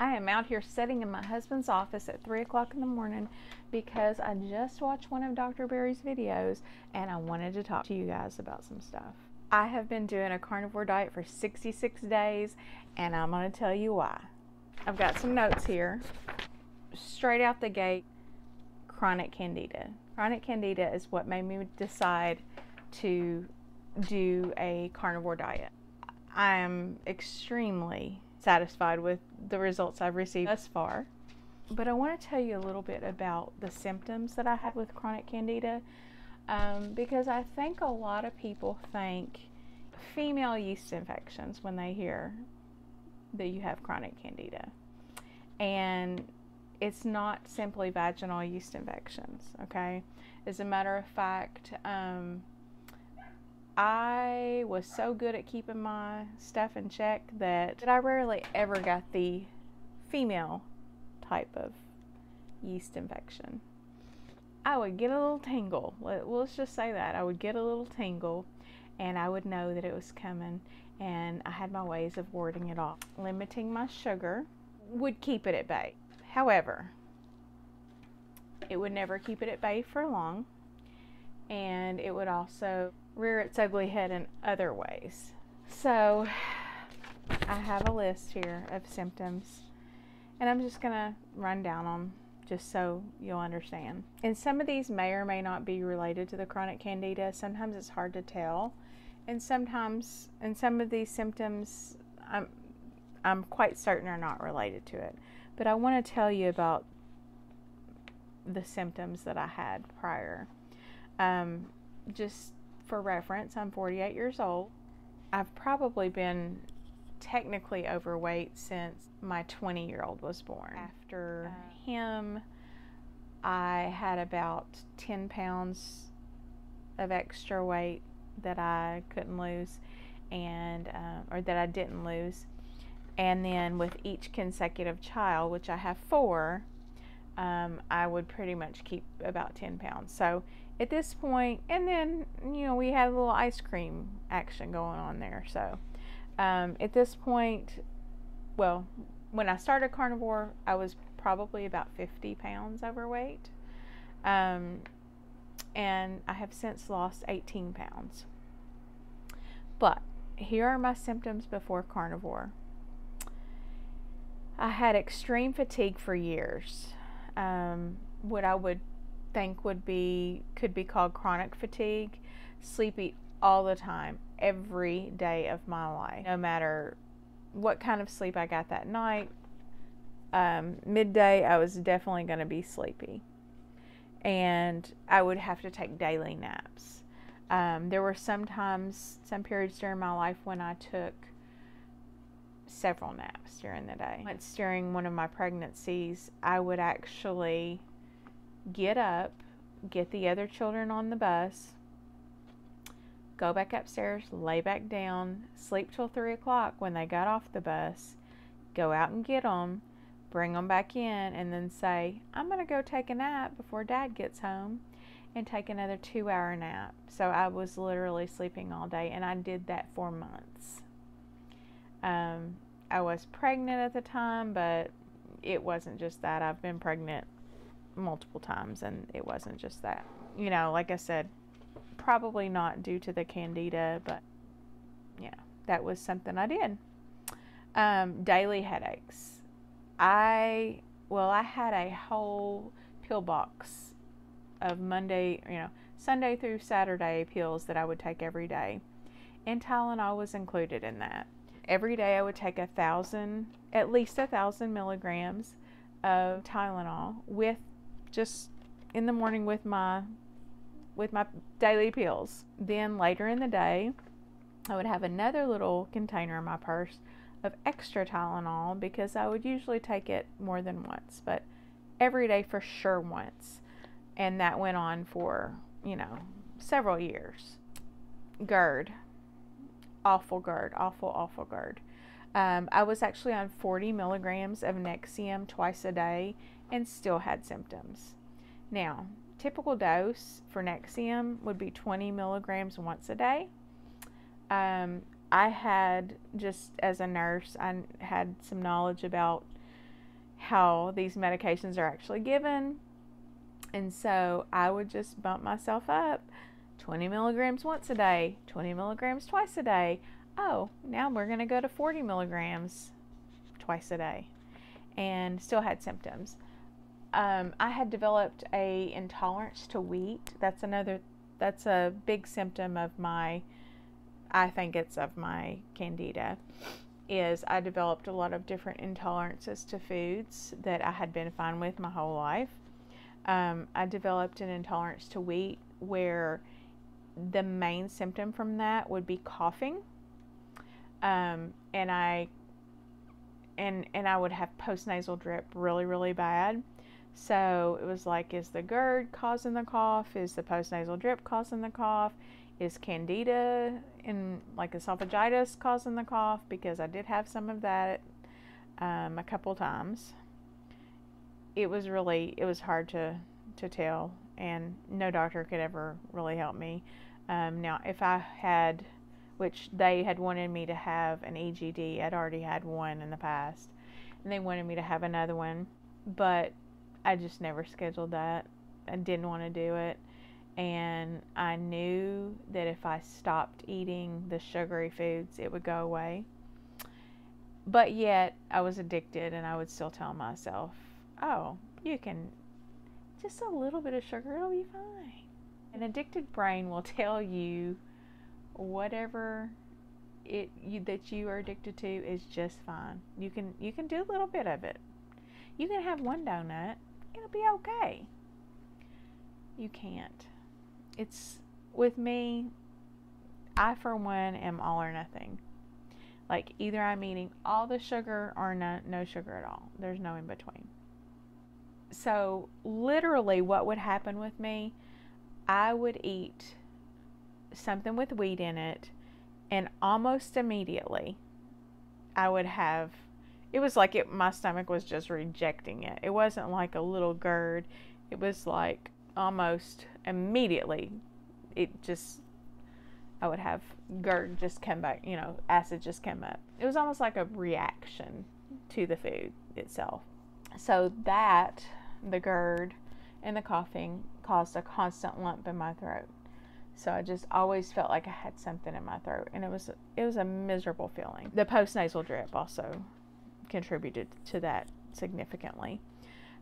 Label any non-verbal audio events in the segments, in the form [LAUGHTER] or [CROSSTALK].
I am out here sitting in my husband's office at 3 o'clock in the morning because I just watched one of Dr. Berry's videos and I wanted to talk to you guys about some stuff. I have been doing a carnivore diet for 66 days and I'm going to tell you why. I've got some notes here. Straight out the gate, chronic candida. Chronic candida is what made me decide to do a carnivore diet. I am extremely satisfied with the results I've received thus far. But I want to tell you a little bit about the symptoms that I had with chronic candida um, because I think a lot of people think female yeast infections when they hear that you have chronic candida. And it's not simply vaginal yeast infections, okay? As a matter of fact, um, I was so good at keeping my stuff in check that I rarely ever got the female type of yeast infection. I would get a little tingle. Let's just say that. I would get a little tingle and I would know that it was coming and I had my ways of warding it off. Limiting my sugar would keep it at bay. However, it would never keep it at bay for long and it would also rear its ugly head in other ways. So, I have a list here of symptoms, and I'm just going to run down them just so you'll understand. And some of these may or may not be related to the chronic candida. Sometimes it's hard to tell. And sometimes, and some of these symptoms, I'm, I'm quite certain are not related to it. But I want to tell you about the symptoms that I had prior. Um, just for reference, I'm 48 years old. I've probably been technically overweight since my 20 year old was born. After uh, him, I had about 10 pounds of extra weight that I couldn't lose and uh, or that I didn't lose. And then with each consecutive child, which I have four, um, I would pretty much keep about 10 pounds. So at this point, and then, you know, we had a little ice cream action going on there. So um, at this point, well, when I started carnivore, I was probably about 50 pounds overweight. Um, and I have since lost 18 pounds. But here are my symptoms before carnivore. I had extreme fatigue for years. Um, what I would think would be could be called chronic fatigue, sleepy all the time, every day of my life, no matter what kind of sleep I got that night. Um, midday, I was definitely going to be sleepy, and I would have to take daily naps. Um, there were sometimes some periods during my life when I took several naps during the day. Once during one of my pregnancies, I would actually get up, get the other children on the bus, go back upstairs, lay back down, sleep till 3 o'clock when they got off the bus, go out and get them, bring them back in, and then say, I'm going to go take a nap before dad gets home and take another two hour nap. So I was literally sleeping all day, and I did that for months. Um, I was pregnant at the time, but it wasn't just that. I've been pregnant multiple times, and it wasn't just that. You know, like I said, probably not due to the candida, but yeah, that was something I did. Um, daily headaches. I, well, I had a whole pill box of Monday, you know, Sunday through Saturday pills that I would take every day. And Tylenol was included in that. Every day I would take a thousand, at least a thousand milligrams of Tylenol with just in the morning with my with my daily pills. Then later in the day, I would have another little container in my purse of extra Tylenol because I would usually take it more than once, but every day for sure once. And that went on for, you know, several years. GERD. Awful GERD. Awful, awful GERD. Um, I was actually on 40 milligrams of Nexium twice a day and still had symptoms. Now, typical dose for Nexium would be 20 milligrams once a day. Um, I had, just as a nurse, I had some knowledge about how these medications are actually given. And so I would just bump myself up 20 milligrams once a day, 20 milligrams twice a day. Oh, now we're going to go to 40 milligrams twice a day. And still had symptoms. Um, I had developed a intolerance to wheat. That's another. That's a big symptom of my. I think it's of my candida is I developed a lot of different intolerances to foods that I had been fine with my whole life. Um, I developed an intolerance to wheat where the main symptom from that would be coughing. Um, and I and and I would have postnasal drip really really bad. So it was like, is the GERD causing the cough? Is the postnasal drip causing the cough? Is candida in like esophagitis causing the cough? Because I did have some of that um, a couple times. It was really it was hard to to tell, and no doctor could ever really help me. Um, now, if I had, which they had wanted me to have an EGD, I'd already had one in the past, and they wanted me to have another one, but I just never scheduled that. I didn't want to do it and I knew that if I stopped eating the sugary foods, it would go away. But yet, I was addicted, and I would still tell myself, oh, you can just a little bit of sugar, it'll be fine. An addicted brain will [LAUGHS] tell you whatever it you, that you are addicted to is just fine. You can you can do a little bit of it. You can have one donut, it'll be okay. You can't it's with me, I for one am all or nothing. Like either I'm eating all the sugar or no, no sugar at all. There's no in between. So, literally, what would happen with me, I would eat something with wheat in it, and almost immediately, I would have. It was like it, my stomach was just rejecting it. It wasn't like a little GERD. It was like almost immediately it just I would have GERD just come back, you know, acid just come up. It was almost like a reaction to the food itself. So that the GERD and the coughing caused a constant lump in my throat. So I just always felt like I had something in my throat and it was it was a miserable feeling. The postnasal drip also contributed to that significantly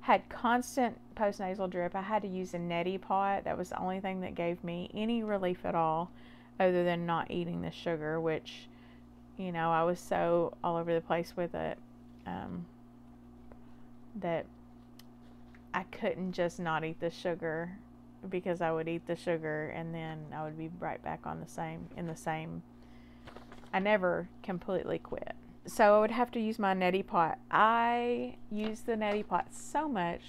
had constant postnasal drip. I had to use a neti pot. That was the only thing that gave me any relief at all, other than not eating the sugar, which, you know, I was so all over the place with it um, that I couldn't just not eat the sugar because I would eat the sugar and then I would be right back on the same in the same. I never completely quit so I would have to use my neti pot. I use the neti pot so much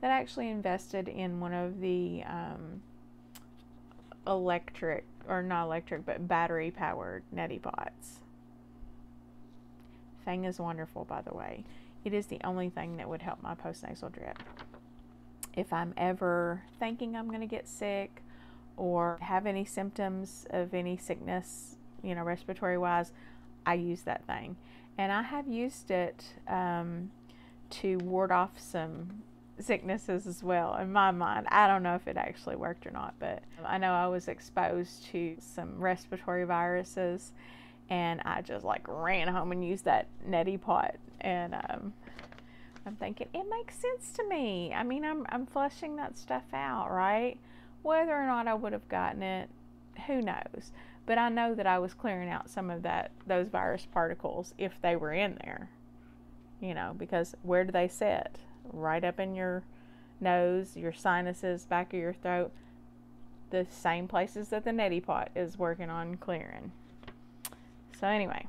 that I actually invested in one of the um, electric, or not electric, but battery powered neti pots. Thing is wonderful, by the way. It is the only thing that would help my postnasal drip. If I'm ever thinking I'm going to get sick or have any symptoms of any sickness, you know, respiratory wise, I use that thing and I have used it um, to ward off some sicknesses as well in my mind. I don't know if it actually worked or not, but I know I was exposed to some respiratory viruses and I just like ran home and used that neti pot and um, I'm thinking it makes sense to me. I mean, I'm I'm flushing that stuff out, right? Whether or not I would have gotten it, who knows? but I know that I was clearing out some of that those virus particles if they were in there. You know, because where do they sit? Right up in your nose, your sinuses, back of your throat, the same places that the neti pot is working on clearing. So anyway,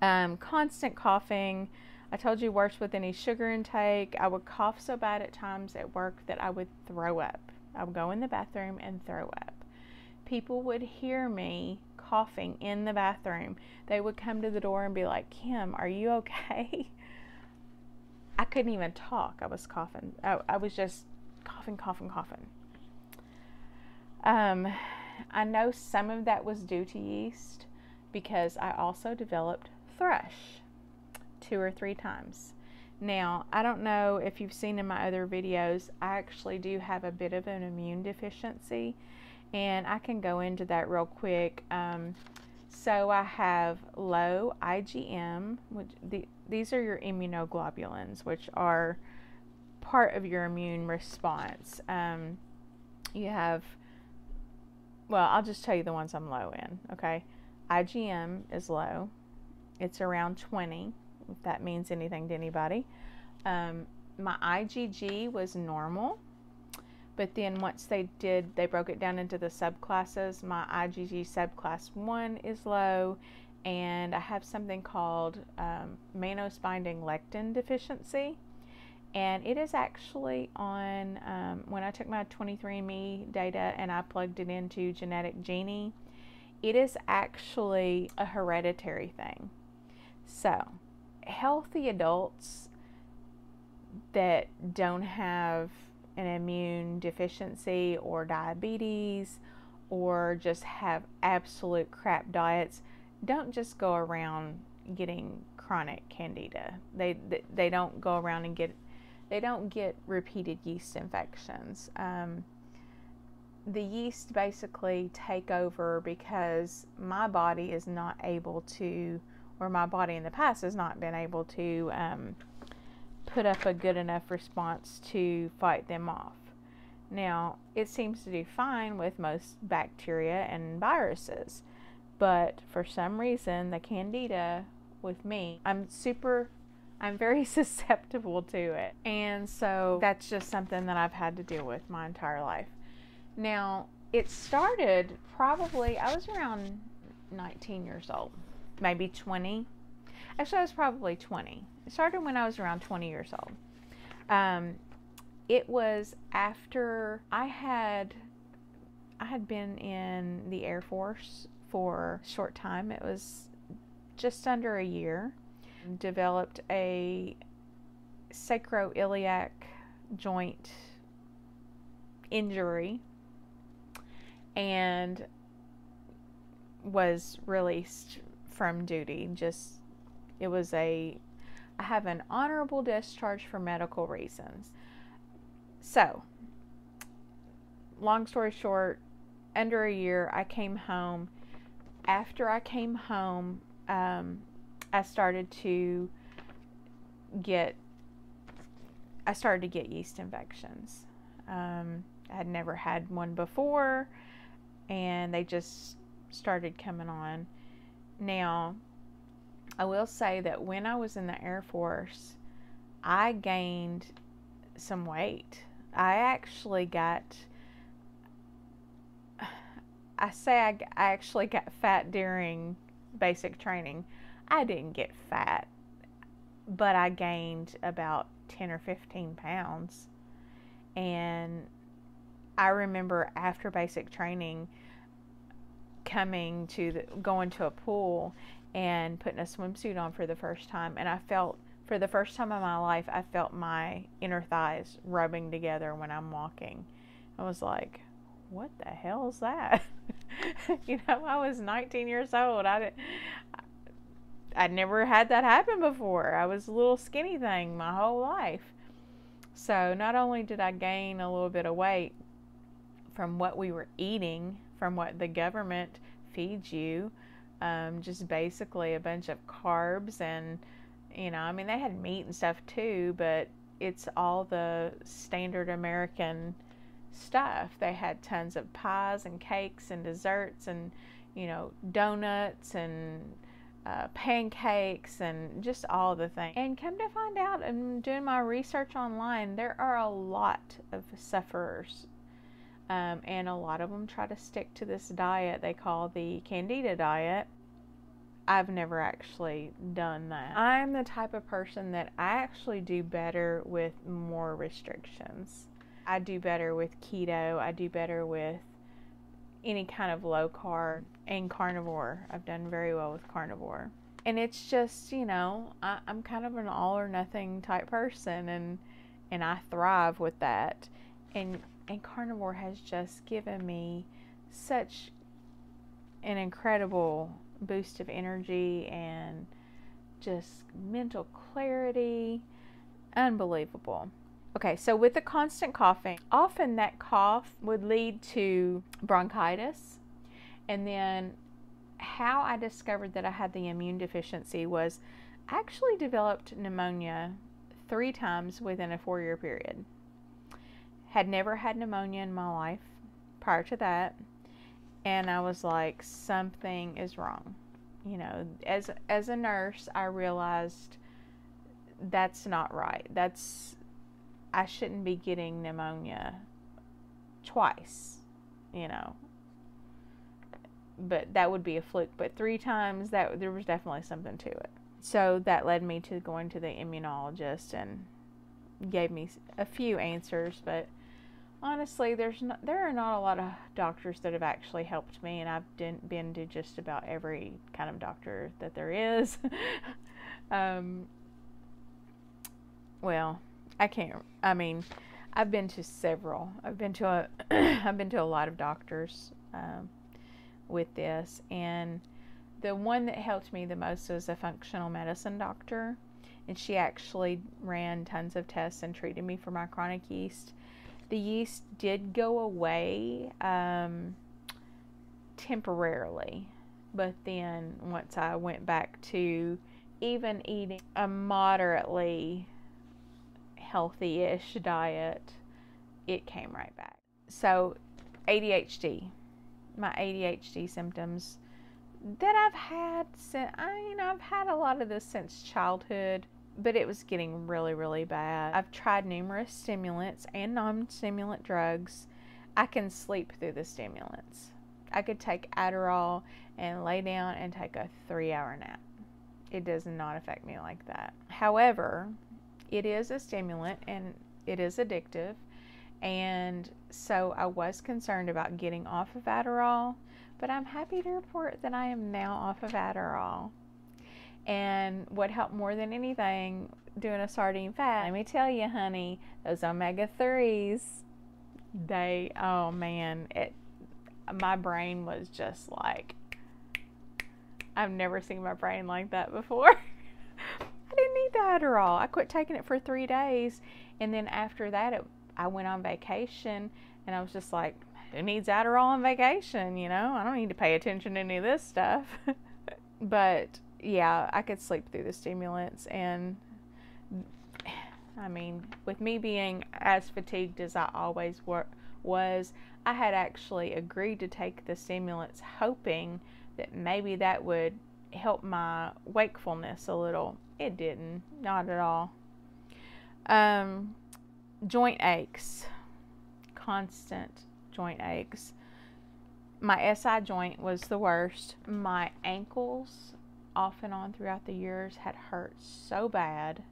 um, constant coughing. I told you worse with any sugar intake. I would cough so bad at times at work that I would throw up. I would go in the bathroom and throw up people would hear me coughing in the bathroom. They would come to the door and be like, Kim, are you okay? [LAUGHS] I couldn't even talk. I was coughing. I, I was just coughing, coughing, coughing. Um, I know some of that was due to yeast because I also developed thrush two or three times. Now, I don't know if you've seen in my other videos, I actually do have a bit of an immune deficiency, and I can go into that real quick. Um, so I have low IgM, which the, these are your immunoglobulins, which are part of your immune response. Um, you have, well, I'll just tell you the ones I'm low in, okay? IgM is low, it's around 20 if that means anything to anybody. Um, my IgG was normal, but then once they did, they broke it down into the subclasses. My IgG subclass 1 is low, and I have something called um, mannose binding lectin deficiency. And it is actually on, um, when I took my 23andMe data and I plugged it into Genetic Genie, it is actually a hereditary thing. So, healthy adults that don't have an immune deficiency or diabetes or just have absolute crap diets don't just go around getting chronic candida. They they don't go around and get they don't get repeated yeast infections. Um, the yeast basically take over because my body is not able to or my body in the past has not been able to um, put up a good enough response to fight them off. Now, it seems to do fine with most bacteria and viruses, but for some reason, the candida with me, I'm super, I'm very [LAUGHS] susceptible to it. And so that's just something that I've had to deal with my entire life. Now, it started probably, I was around 19 years old maybe 20. Actually, I was probably 20. It started when I was around 20 years old. Um, it was after I had I had been in the Air Force for a short time. It was just under a year. Developed a sacroiliac joint injury and was released from duty. Just, it was a, I have an honorable discharge for medical reasons. So, long story short, under a year, I came home. After I came home, um, I started to get I started to get yeast infections. Um, I had never had one before, and they just started coming on. Now, I will say that when I was in the Air Force, I gained some weight. I actually got, I say I, I actually got fat during basic training. I didn't get fat, but I gained about 10 or 15 pounds. And I remember after basic training, coming to the, going to a pool and putting a swimsuit on for the first time and I felt for the first time in my life I felt my inner thighs rubbing together when I'm walking. I was like, what the hell is that? [LAUGHS] you know, I was 19 years old. I did, I'd never had that happen before. I was a little skinny thing my whole life. So not only did I gain a little bit of weight from what we were eating from what the government feeds you. Um, just basically a bunch of carbs and, you know, I mean, they had meat and stuff too, but it's all the standard American stuff. They had tons of pies and cakes and desserts and, you know, donuts and uh, pancakes and just all the things. And come to find out, and doing my research online, there are a lot of sufferers um, and a lot of them try to stick to this diet they call the Candida diet. I've never actually done that. I'm the type of person that I actually do better with more restrictions. I do better with keto, I do better with any kind of low carb and carnivore. I've done very well with carnivore. And it's just, you know, I, am kind of an all or nothing type person and and I thrive with that. And and carnivore has just given me such an incredible boost of energy and just mental clarity. Unbelievable. Okay, so with the constant coughing, often that cough would lead to bronchitis. And then how I discovered that I had the immune deficiency was I actually developed pneumonia three times within a four year period. Had never had pneumonia in my life prior to that. And I was like, something is wrong. You know, as as a nurse, I realized that's not right. That's I shouldn't be getting pneumonia twice, you know. But that would be a fluke. But three times that there was definitely something to it. So that led me to going to the immunologist and gave me a few answers, but honestly, there's not, there are not a lot of doctors that have actually helped me, and I've been, been to just about every kind of doctor that there is. [LAUGHS] um, well, I can't. I mean, I've been to several. I've been to a. [CLEARS THROAT] I've been to a lot of doctors um, with this, and the one that helped me the most was a functional medicine doctor, and she actually ran tons of tests and treated me for my chronic yeast. The yeast did go away um, temporarily, but then once I went back to even eating a moderately healthy ish diet, it came right back. So, ADHD, my ADHD symptoms that I've had since, I, mean I've had a lot of this since childhood, but it was getting really, really bad. I've tried numerous stimulants and non stimulant drugs. I can sleep through the stimulants. I could take Adderall and lay down and take a three hour nap. It does not affect me like that. However, it is a stimulant and it is addictive. And so I was concerned about getting off of Adderall, but I'm happy to report that I am now off of Adderall. And what helped more than anything doing a sardine fast, let me tell you, honey, those omega 3s, they, oh man, it, my brain was just like, I've never seen my brain like that before. [LAUGHS] I didn't need the Adderall. I quit taking it for three days, and then after that, it, I went on vacation, and I was just like, "Who needs Adderall on vacation?" You know, I don't need to pay attention to any of this stuff. [LAUGHS] but yeah, I could sleep through the stimulants, and I mean, with me being as fatigued as I always were, was, I had actually agreed to take the stimulants, hoping that maybe that would help my wakefulness a little. It didn't, not at all. Um, joint aches, constant joint aches. My SI joint was the worst. My ankles, off and on throughout the years, had hurt so bad.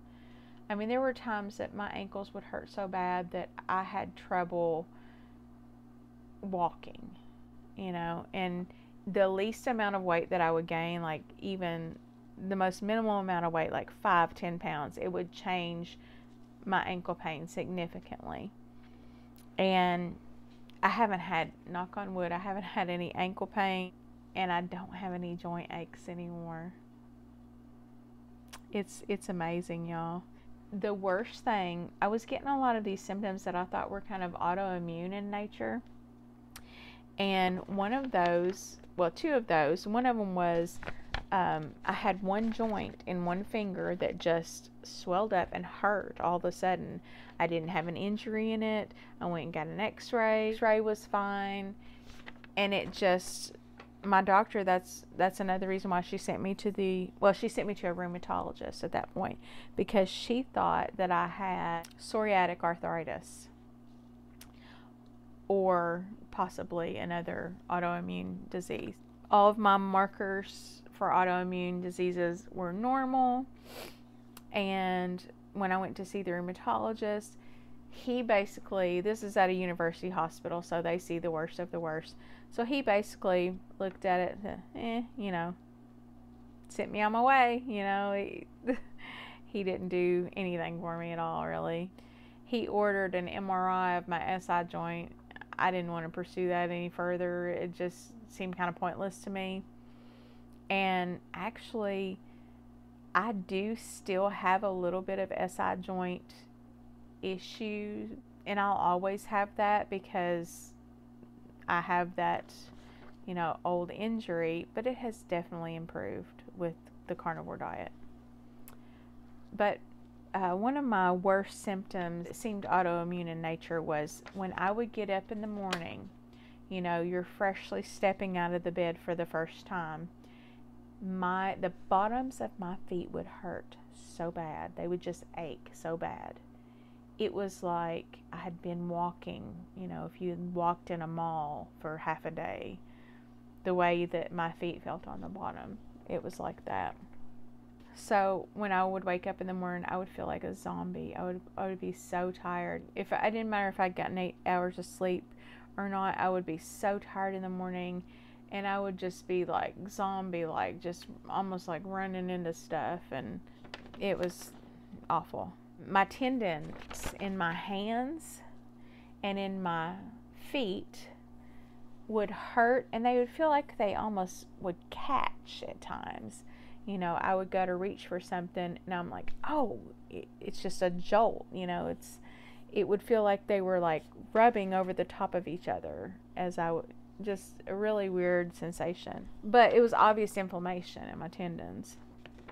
I mean, there were times that my ankles would hurt so bad that I had trouble walking, you know, and the least amount of weight that I would gain, like even the most minimal amount of weight, like five, ten pounds, it would change my ankle pain significantly. And I haven't had, knock on wood, I haven't [LAUGHS] had any ankle pain and I don't have any joint aches anymore. It's it's amazing, y'all. The worst thing, I was getting a lot of these symptoms that I thought were kind of autoimmune in nature. And one of those well, two of those. One of them was um, I had one joint in one finger that just swelled up and hurt all of a sudden. I didn't have an injury in it. I went and got an x ray. X ray was fine. And it just my doctor that's that's another reason why she sent me to the well she sent me to a rheumatologist at that point because she thought that I had psoriatic arthritis or possibly another autoimmune disease. All of my markers for autoimmune diseases were normal. And when I went to see the rheumatologist, he basically, this is at a university hospital, so they see the worst of the worst. So he basically looked at it, eh, you know, sent me on my way, you know. He, [LAUGHS] he didn't do anything for me at all, really. He ordered an MRI of my SI joint I didn't want to pursue that any further. It just seemed kind of pointless to me. And actually, I do still have a little bit of SI joint issue, and I'll always have that because I have that, you know, old injury, but it has definitely improved with the carnivore diet. But uh, one of my worst symptoms seemed autoimmune in nature was when I would get up in the morning, you know, you're freshly stepping out of the bed for the first time. My the bottoms of my feet would hurt so bad. They would just ache so bad. It was like I had been walking, you know, if you walked in a mall for half a day, the way that my feet felt on the bottom. It was like that. So when I would wake up in the morning, I would feel like a zombie. I would I would be so tired. If I, didn't matter if I'd gotten eight hours of sleep or not, I would be so tired in the morning, and I would just be like zombie, like just almost like running into stuff, and it was awful. My tendons in my hands and in my feet would hurt, and they would feel like they almost would catch at times you know, I would go to reach for something and I'm like, oh, it's just a jolt, you know, it's, it would feel like they were like rubbing over the top of each other as I would, just a really weird sensation. But it was obvious inflammation in my tendons.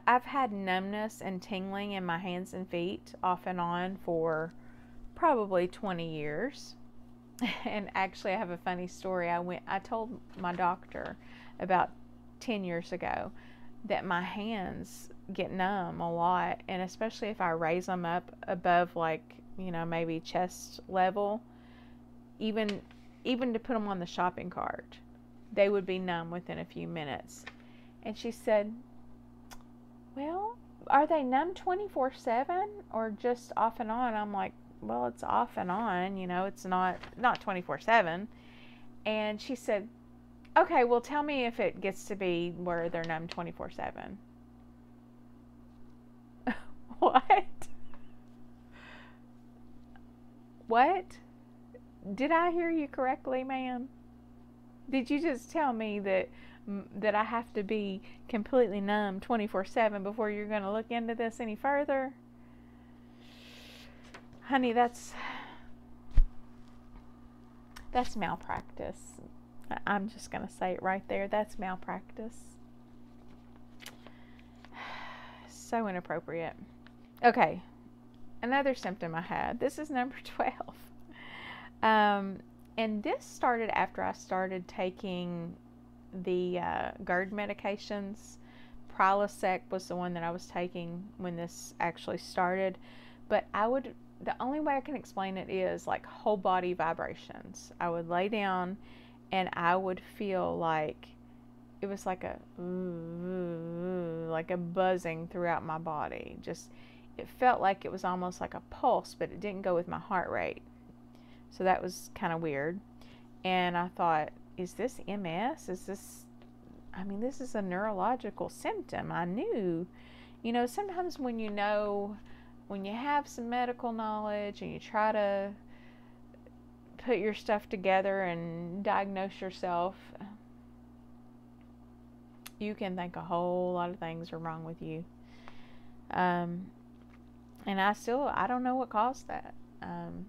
I've had numbness and tingling in my hands and feet off and on for probably 20 years. [LAUGHS] And actually, I have a funny story. I went, I told my doctor about 10 years ago that my hands get numb a lot and especially if I raise them up above like you know maybe chest level even even to put them on the shopping cart they would be numb within a few minutes and she said well are they numb 24/7 or just off and on I'm like well it's off and on you know it's not not 24/7 and she said Okay, well, tell me if it gets to be where they're numb 24 7. [LAUGHS] what? What? Did I hear you correctly, ma'am? Did you just tell me that that I have to be completely numb 24/7 before you're going to look into this any further? Honey, that's that's malpractice. I'm just going to say it right there. That's malpractice. [SIGHS] So inappropriate. Okay, another symptom I had. This is number [LAUGHS] 12. Um, and this started after I started taking the uh, GERD medications. Prilosec was the one that I was taking when this actually started. But I would, the only way I can explain it is like whole body vibrations. I would lay down and I would feel like it was like a like a buzzing throughout my body. Just it felt like it was almost like a pulse, but it didn't go with my heart rate. So that was kind of weird. And I thought, is this MS? Is this I mean, this is a neurological symptom. I knew, you know, sometimes when you know when you have some medical knowledge and you try to put your stuff together and diagnose yourself, you can think a whole lot of things are wrong with you. Um, and I still, I don't know what caused that. Um,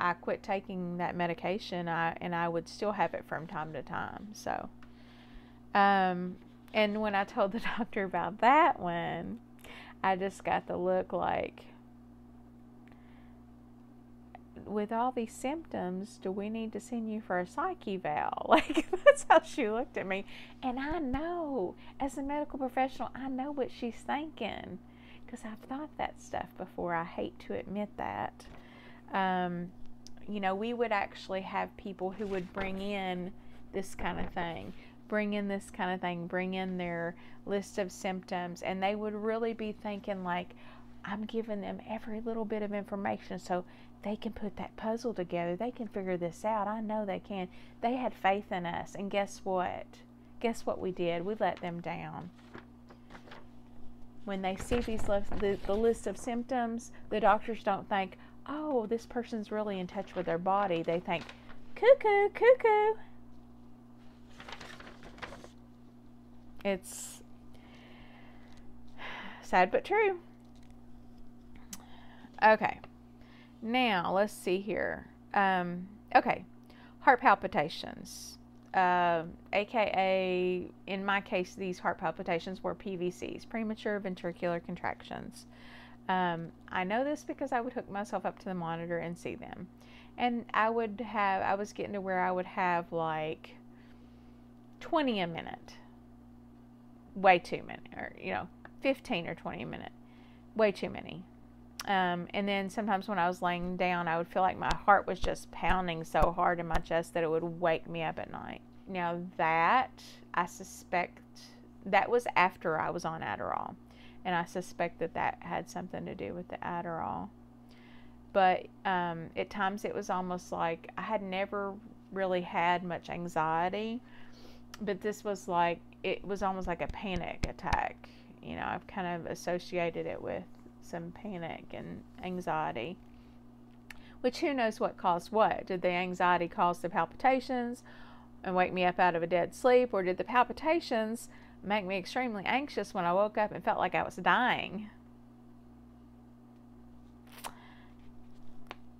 I quit taking that medication, I, and I would still have it from time to time. So, um, and when I [LAUGHS] told the doctor about that one, I just got the look like, with all these symptoms, do we need to send you for a psych eval? [LAUGHS] Like, that's how she looked at me. And I know, as a medical professional, I know what she's thinking because I've thought that stuff before. I hate to admit that. Um, you know, we would actually have people who would bring in this kind of thing, bring in this kind of thing, bring in their list of symptoms, and they would really be thinking, like, I'm giving them every little bit of information so they can put that puzzle together. They can figure this out. I know they can. They had faith in us. And guess what? Guess what we did? We let them down. When they see these the, the list of symptoms, the doctors don't think, oh, this person's really in touch with their body. They think, cuckoo, cuckoo. It's Sad but true. Okay. Now, let's see here. Um, okay. Heart palpitations. Uh, AKA, in my case, these heart palpitations were PVCs, premature ventricular contractions. Um, I know this because I would hook myself up to the monitor and see them. And I would have, I was getting to where I would have like 20 a minute. Way too many. Or, you know, 15 or 20 a minute. Way too many. Um, and then sometimes when I was laying down, I would feel like my heart was just pounding so hard in my chest that it would wake me up at night. Now, that I suspect that was after I was on Adderall and I suspect that that had something to do with the Adderall. But um, at times it was almost like I had never really had much anxiety, but this was like it was almost like a panic attack. You know, I've kind of associated it with some panic and anxiety. Which who knows what caused what? Did the anxiety cause the palpitations and wake me up out of a dead sleep, or did the palpitations make me extremely anxious when I woke up and felt like I was dying.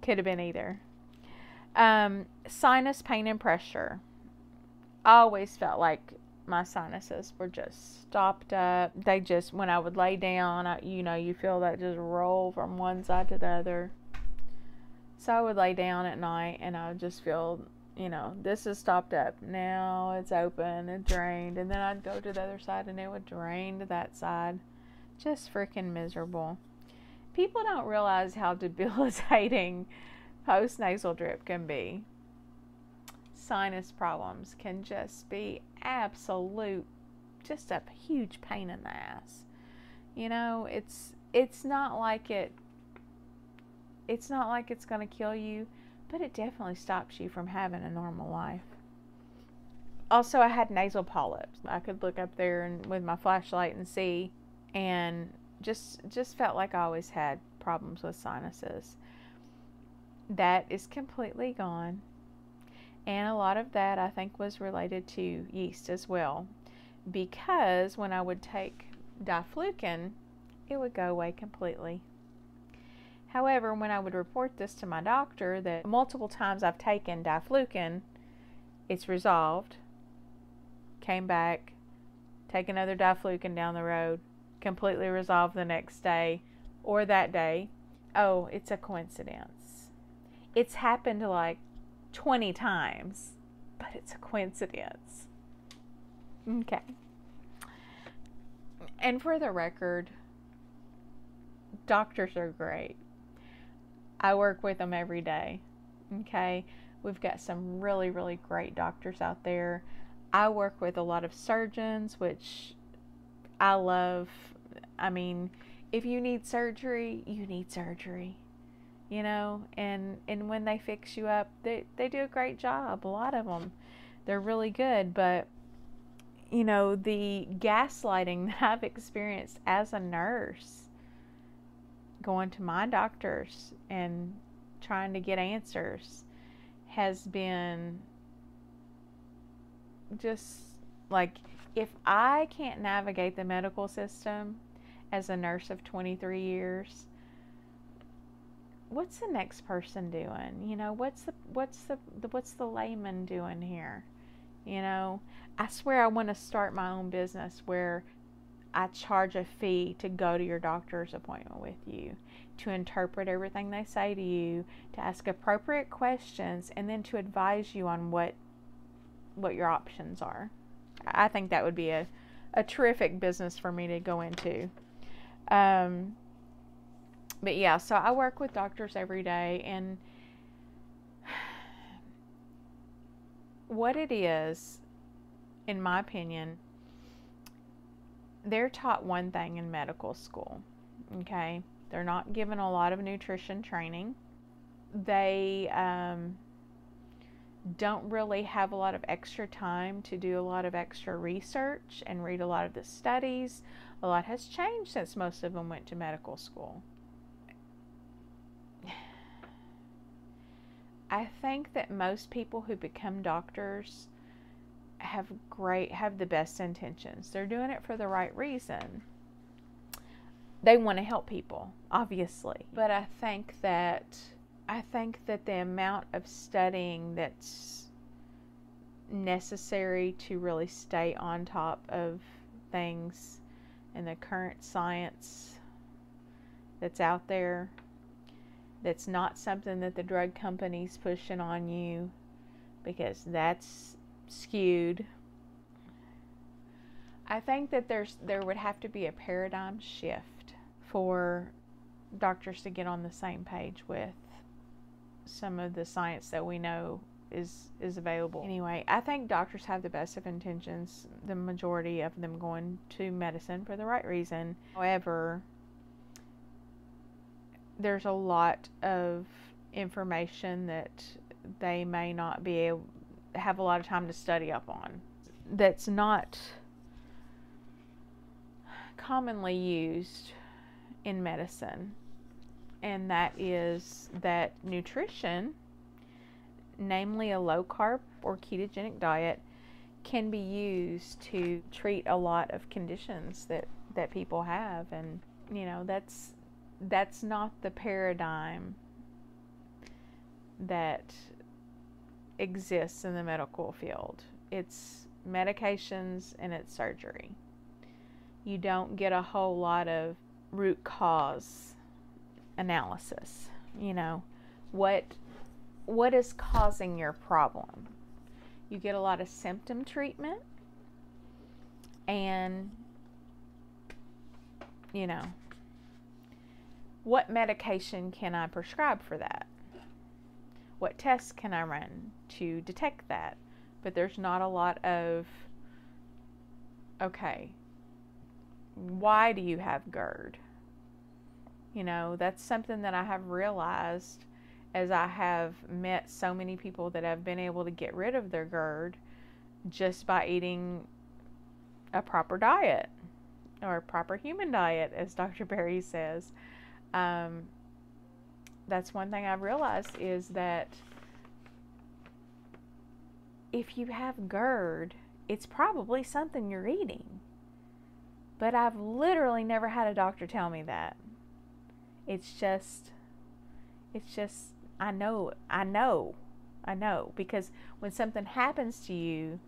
Could have been either. Um, sinus pain and pressure. I always felt like my sinuses were just stopped up. They just, when I would lay down, I, you know, you feel that just roll from one side to the other. So I would lay down at night and I would just feel you know, this is stopped up. Now it's open, it drained, and then I'd go to the other side and it would drain to that side. Just freaking miserable. People don't realize how [LAUGHS] debilitating post nasal drip can be. Sinus problems can just be absolute, just a huge pain in the ass. You know, it's it's not like it. It's not like it's going to kill you but it definitely stops you from having a normal life. Also, I had nasal polyps. I could look up there and with my flashlight and see, and just just felt like I always had problems with sinuses. That is completely gone. And a lot of that I think was related to yeast as well. Because when I would take diflucan, it would go away completely. However, when I would report this to my doctor that multiple times I've taken diflucan, it's resolved, came back, take another diflucan down the road, completely resolved the next day or that day. Oh, it's a coincidence. It's happened like 20 times, but it's a coincidence. Okay. And for the record, doctors are great. I work with them every day. Okay. We've got some really, really great doctors out there. I work with a lot of surgeons, which I love. I mean, if you need surgery, you need surgery. You know, and and when they fix you up, they they do a great job. A lot of them, they're really good. But you know, the gaslighting [LAUGHS] that I've experienced as a nurse going to my doctors and trying to get answers has been just like if I can't navigate the medical system as a nurse of 23 years what's the next person doing? You know what's the what's the, the what's the layman doing here? You know i swear i want to start my own business where I charge a fee to go to your doctor's appointment with you, to interpret everything they say to you, to ask appropriate questions, and then to advise you on what what your options are. I think that would be a, a terrific business for me to go into. Um, but yeah, so I work with doctors every day, and [SIGHS] what it is, in my opinion, they're taught one thing in medical school. Okay, they're not given a lot of nutrition training. They um, don't really have a lot of extra time to do a lot of extra research and read a lot of the studies. A lot has changed since most of them went to medical school. [SIGHS] I think that most people who become doctors have great have the best intentions. They're doing it for the right reason. they want to help people, obviously. But I think that I think that the amount of studying that's necessary to really stay on top of things and the current science that's out there that's not something that the drug companies pushing on you because that's skewed I think that there's there would have to be a paradigm shift for doctors to get on the same page with some of the science that we know is is available. Anyway, I think doctors have the best of intentions, the majority of them going to medicine for the right reason. However, there's a lot of information that they may not be able have a lot of time to study up on. That's not commonly used in medicine, and that is that nutrition, namely a low carb or ketogenic diet, can be used to treat a lot of conditions that, that people have and you know that's that's not the paradigm that exists in the medical field. It's medications and it's surgery you don't get a whole lot of root cause analysis. You know, what what is causing your problem? You get a lot of symptom treatment and you know, what medication can I prescribe for that? What tests can I run to detect that? But there's not a lot of okay, why do you have GERD? You know, that's something that I have realized as I have met so many people that have been able to get rid of their GERD just by eating a proper diet or a proper human diet, as [LAUGHS] Dr. Berry says. Um, that's one thing I've realized is that if you have GERD, it's probably something you're eating. But I've literally never had a doctor tell me that. It's just, it's just, I know, I know, I know. Because when something happens to you,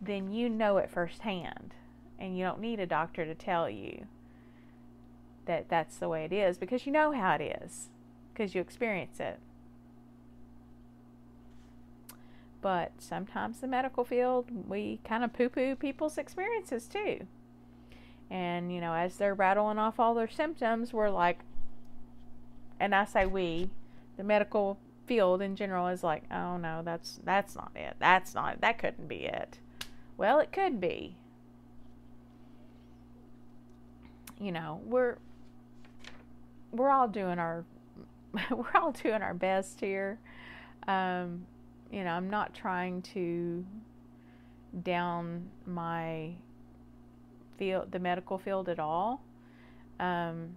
then you know it firsthand. And you don't need a doctor to tell you that that's the way it is because you know how it is because you experience it. But sometimes the medical field, we kind of poo poo people's experiences too. And, you know, as they're rattling off all their symptoms, we're like, and I say we, the medical field in general is like, oh no, that's that's not it. That's not that couldn't be it. Well, it could be. You know, we're we're all doing our [LAUGHS] we're all doing our best here. Um, you know, I'm not trying to down my field, the medical field at all. Um,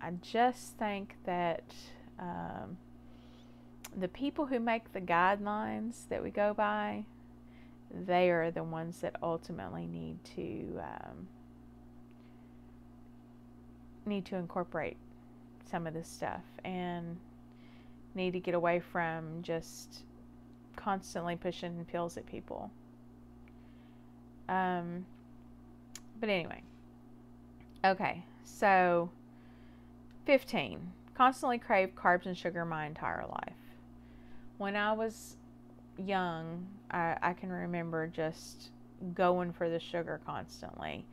I just think that um, the people who make the guidelines that we go by, they are the ones that ultimately need to um, need to incorporate some of this stuff and need to get away from just constantly pushing pills at people. Um, but anyway. Okay, so 15. Constantly crave carbs and sugar my entire life. When I was young, I, I can remember just going for the sugar constantly.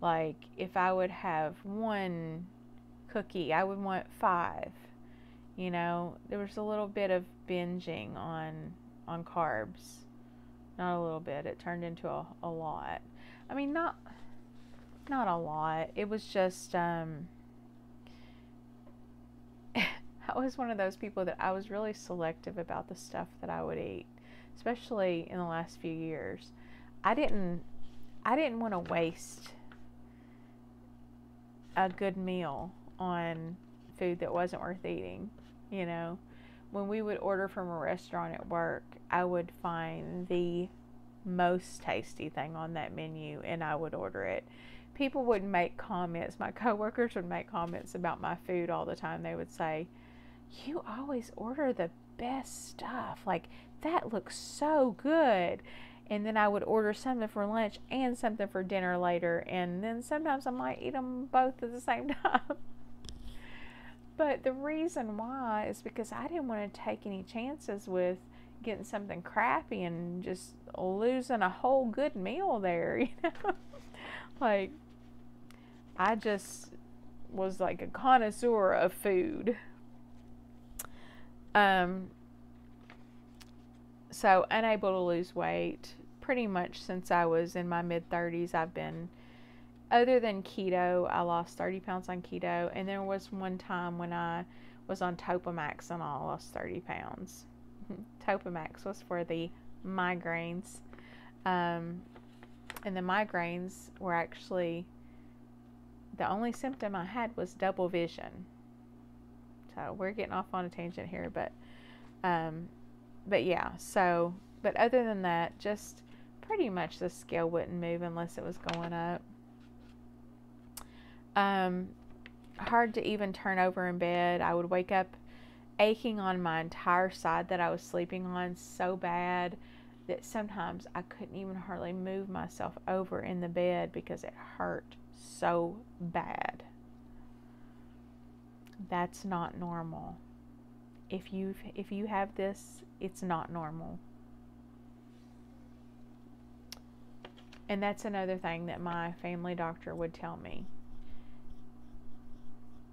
Like, if I would have one cookie, I would want five. You know, there was a little bit of binging on on carbs. Not a little bit. It turned into a, a lot. I mean, not not a lot. It was just um [LAUGHS] I was one of those people that I was really selective about the stuff that I would eat, especially in the last few years. I didn't I didn't want to waste a good meal on food that wasn't worth eating, you know. When we would order from a restaurant at work, I would find the most tasty thing on that menu and I would order it people would make comments. My [LAUGHS] coworkers would make comments about my food all the time. They would say, "You always order the best stuff. Like that looks so good." And then I would order something for lunch and something for dinner later. And then sometimes I might eat them both at the same [LAUGHS] time. But the reason why is because I didn't want to take any chances with getting something crappy and just losing a whole good meal there, [LAUGHS] you know? like I just was like a connoisseur of food. Um, so unable to lose weight pretty much since I was in my mid 30s. I've been, other than keto, I lost 30 pounds on keto, and there was one time when I was on Topamax and I lost 30 pounds. [LAUGHS] Topamax was for the migraines, um, and the migraines were actually the only symptom I had was double vision. So we're getting off on a tangent here, but um, but yeah. So, but other than that, just pretty much the scale wouldn't move unless it was going up. Um, hard to even turn over in bed. I would wake up aching on my entire side that I was sleeping on so bad that sometimes I couldn't even hardly move myself over in the bed because it hurt so bad. That's not normal. If you if you have this, it's not normal. And that's another thing that my family doctor would tell me.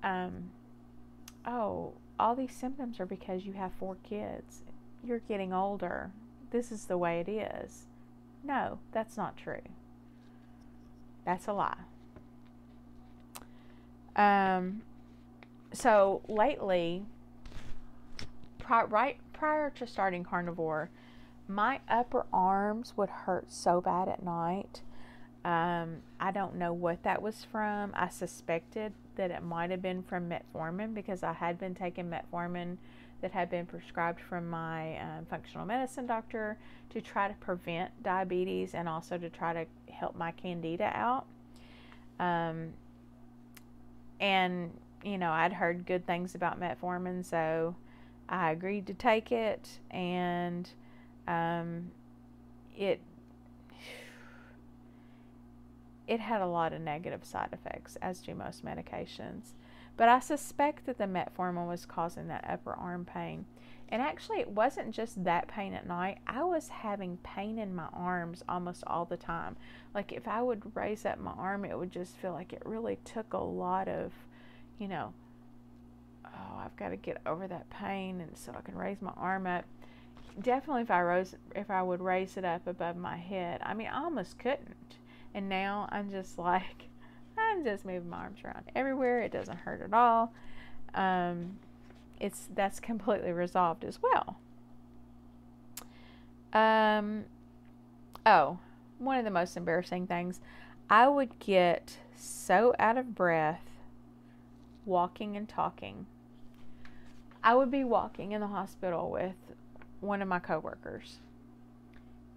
Um, oh, all these symptoms are because you have four kids. You're getting older. This is the way it is. No, that's not true. That's a lie. Um, so lately, pri- right prior to starting carnivore, my upper arms would hurt so bad at night. Um, I don't know what that was from. I suspected that it might have been from metformin because I had been taking metformin that had been prescribed from my um, functional medicine doctor to try to prevent diabetes and also to try to help my candida out. Um, and, you know, I'd heard good things about metformin, so I agreed to take it, and um, it it had a lot of negative side effects, as do most medications. But I suspect that the metformin was causing that upper arm pain. And actually, it wasn't just that pain at night. I was having pain in my arms almost all the time. Like, if I would raise up my arm, it would just feel like it really took a lot of, you know, oh, I've got to get over that pain, and so I can raise my arm up. Definitely, if I rose, if I would raise it up above my head, I mean, I almost couldn't. And now I'm just [LAUGHS] like, I'm just moving my arms around everywhere. It doesn't hurt at all. Um, it's that's completely resolved as well. Um, oh, one of the most embarrassing things, I would get so out of breath walking and talking. I would be walking in the hospital with one of my coworkers,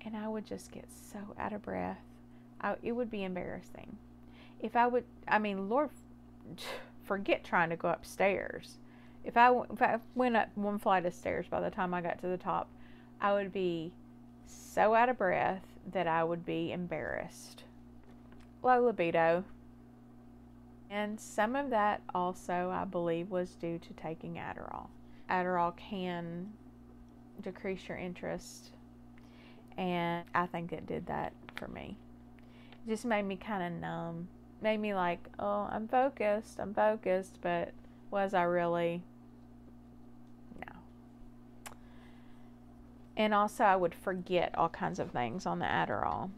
and I would just get so out of breath. I, it would be embarrassing. If I would, I mean, Lord, [SIGHS] forget trying to go upstairs if I, if I went up one flight of stairs by the time I got to the top, I would be so out of breath that I would be embarrassed. Low libido. And some of that also, I believe, was due to taking Adderall. Adderall can decrease your interest, and I think it did that for me. Just made me kind of numb. Made me like, oh, I'm focused, I'm focused, but was I really? No. And also, I would forget all kinds of things on the Adderall.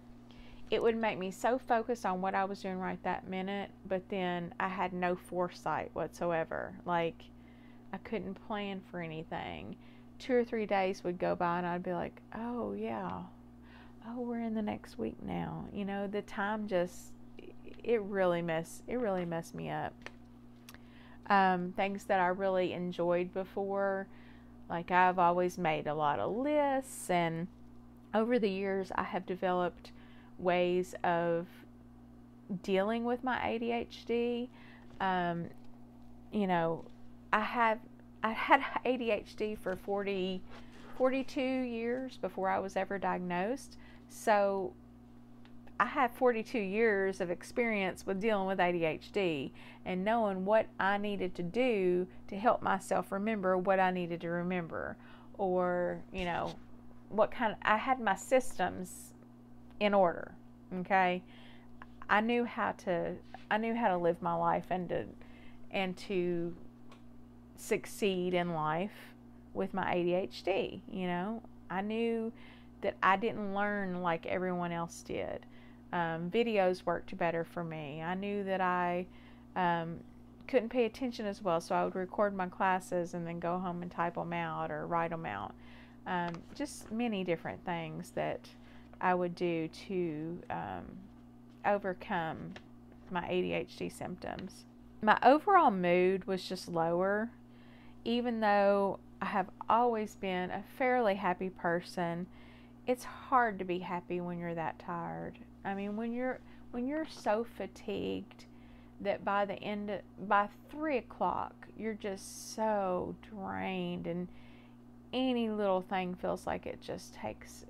It would make me so focused on what I was doing right that minute, but then I had no foresight whatsoever. Like, I couldn't plan for anything. Two or three days would go by, and I'd be like, oh, yeah. Oh, we're in the next week now. You know, the time just, it really messed, it really messed me up. Um, things that I really enjoyed before like I've always made a lot of lists, and over the years, I have developed ways of dealing with my ADHD. Um, you know, I have I had [LAUGHS] ADHD for 40, 42 years before I was ever diagnosed. So I have 42 years of experience with dealing with ADHD and knowing what I needed to do to help myself remember what I needed to remember or, you know, what kind of, I had my systems in order, okay? I knew how to I knew how to live my life and to and to succeed in life with my ADHD, you know. I knew that I didn't learn like everyone else did. Um, videos worked better for me. I knew that I um, couldn't pay attention as well, so I would record my classes and then go home and type them out or write them out. Um, just many different things that I would do to um, overcome my ADHD symptoms. My overall mood was just lower, even though I have always been a fairly happy person. It's hard to be happy when you're that tired. I mean, when you're when you're so fatigued that by the end of, by three o'clock you're just so drained and any little thing feels like it just takes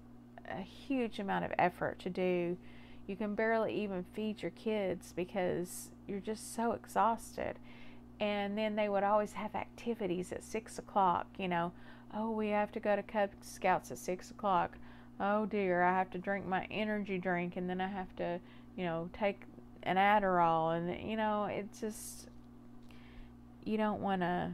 a huge amount of effort to do. You can barely even feed your kids because you're just so exhausted. And then they would always have activities at six o'clock you know. Oh we have to go to cub scouts at six o'clock oh dear i have to drink my energy drink and then i have to you know take an Adderall, and you know, it's just you don't want to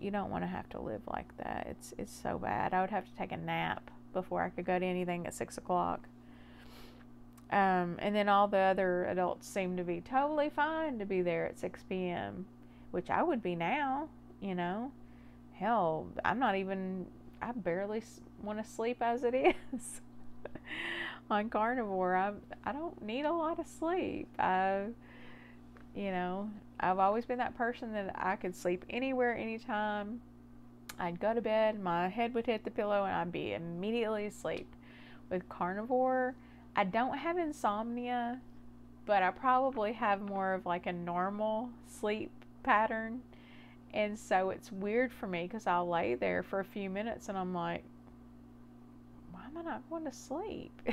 you don't want to have to live like that. It's it's so bad. I would have to take a nap before I could go to anything at six o'clock. Um, and then all the other adults seem to be totally fine to be there at 6 p.m., which I would be now, you know. Hell, I'm not even, I barely want to sleep as it is. [LAUGHS] on carnivore, I I don't need a lot of sleep. I, you know, I've always been that person that I could sleep anywhere, anytime. I'd go to bed, my head would hit the pillow, and I'd be immediately asleep. With carnivore, I don't have insomnia, but I probably have more of like a normal sleep pattern. And so it's weird for me because I'll lay there for a few minutes and I'm like, am I not going to sleep? [LAUGHS]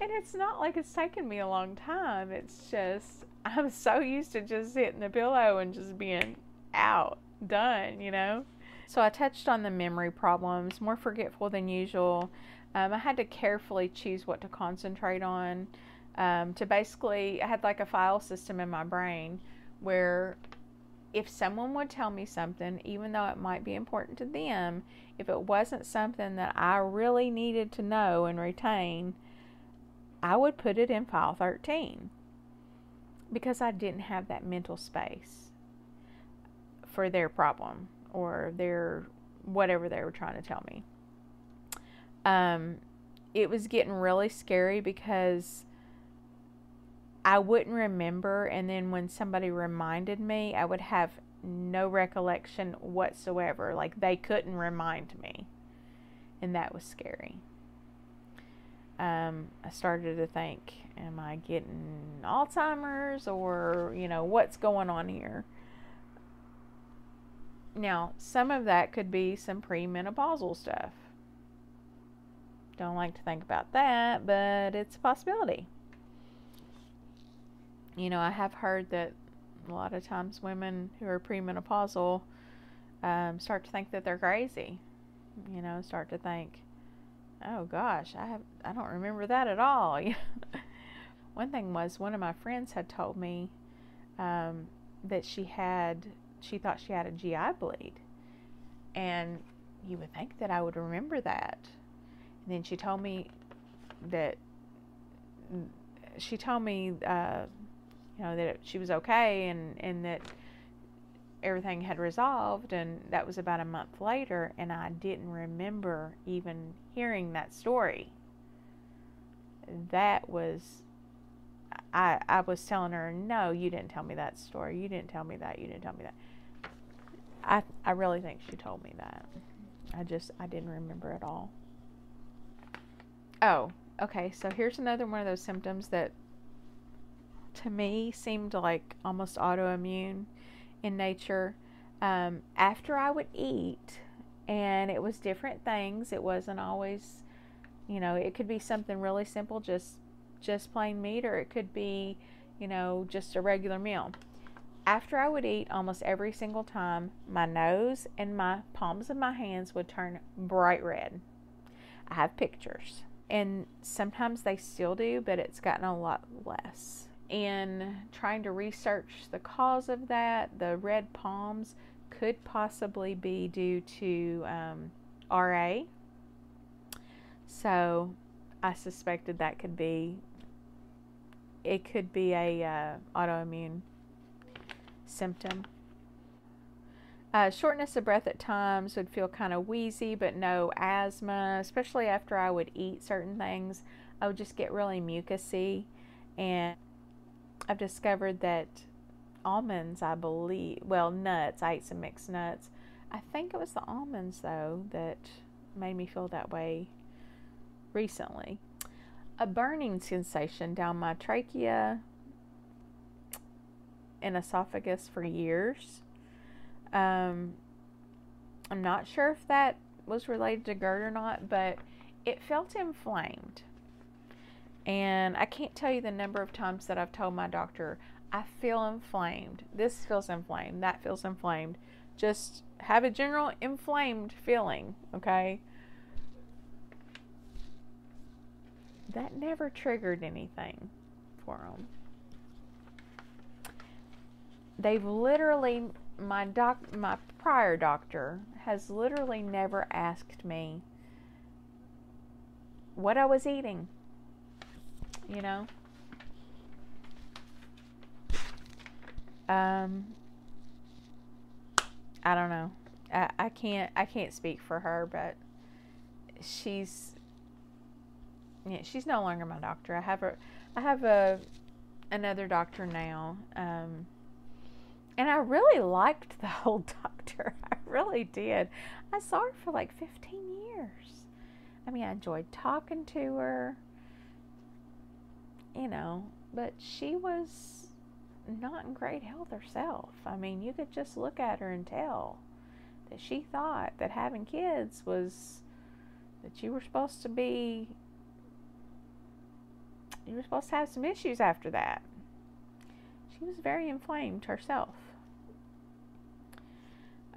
And it's not like it's taken me a long time. It's just, I'm so used to just hitting the pillow and just being out, done, you know? So I touched on the memory problems, more forgetful than usual. Um, I had to carefully choose what to concentrate on. Um, to basically, I had like a file system in my brain where if someone would tell me something, even though it might be important to them, if it wasn't something that I really needed to know and retain, I would put it in file 13 because I didn't have that mental space for their problem or their whatever they were trying to tell me. Um, it was getting really scary because I wouldn't remember, and then when somebody reminded me, I would have no recollection whatsoever. Like they couldn't remind me, and that was scary um, I started to think, am I getting Alzheimer's or, you know, what's going on here? Now, some of that could be some premenopausal stuff. Don't like to think about that, but it's a possibility. You know, I have heard that a lot of times women who are premenopausal um, start to think that they're crazy. You know, start to think, Oh gosh, I have I don't remember that at all. [LAUGHS] one thing was one of my friends had told me um, that she had she thought she had a GI bleed, and you would think that I would remember that. And then she told me that she told me uh, you know that she was okay and and that everything had resolved and that was about a month later and I didn't remember even hearing that story. That was I I was telling her, "No, you didn't tell me that story. You didn't tell me that. You didn't tell me that." I I really think she told me that. I just I didn't remember at all. Oh, okay. So here's another one of those symptoms that to me seemed like almost autoimmune in nature. Um, after I would eat, and it was different things. It wasn't always, you know, it could be something really simple, just just plain meat, or it could be, you know, just a regular meal. After I would eat, almost every single time, my nose and my palms of my hands would turn bright red. I have pictures, and sometimes they still do, but it's gotten a lot less. In trying to research the cause of that, the red palms could possibly be due to um, RA. So I suspected that could be it could be a uh, autoimmune symptom. Uh, shortness of breath at times would feel kind of wheezy, but no asthma, especially after I would eat certain things. I would just get really mucousy and I've discovered that almonds, I believe. Well, nuts. I ate some mixed nuts. I think it was the almonds, though, that made me feel that way recently. A burning sensation down my trachea and esophagus for years. Um, I'm not sure if that was related to GERD or not, but it felt inflamed. And I can't tell you the number of times that I've told my doctor, I feel inflamed. This feels inflamed. That feels inflamed. Just have a general inflamed feeling, okay? That never triggered anything for them. They've literally my doc my prior doctor has literally never asked me what I was eating. You know? Um, I don't know. I, I can't I can't speak for her, but she's yeah, she's no longer my doctor. I have a I have a another doctor now. Um, and I really liked the [LAUGHS] old doctor. I really did. I saw her for like 15 years. I mean, I enjoyed talking to her, you know, but she was not in great health herself. I mean, you could just look at her and tell that she thought that having kids was that you were supposed to be you were supposed to have some issues after that. She was very inflamed herself.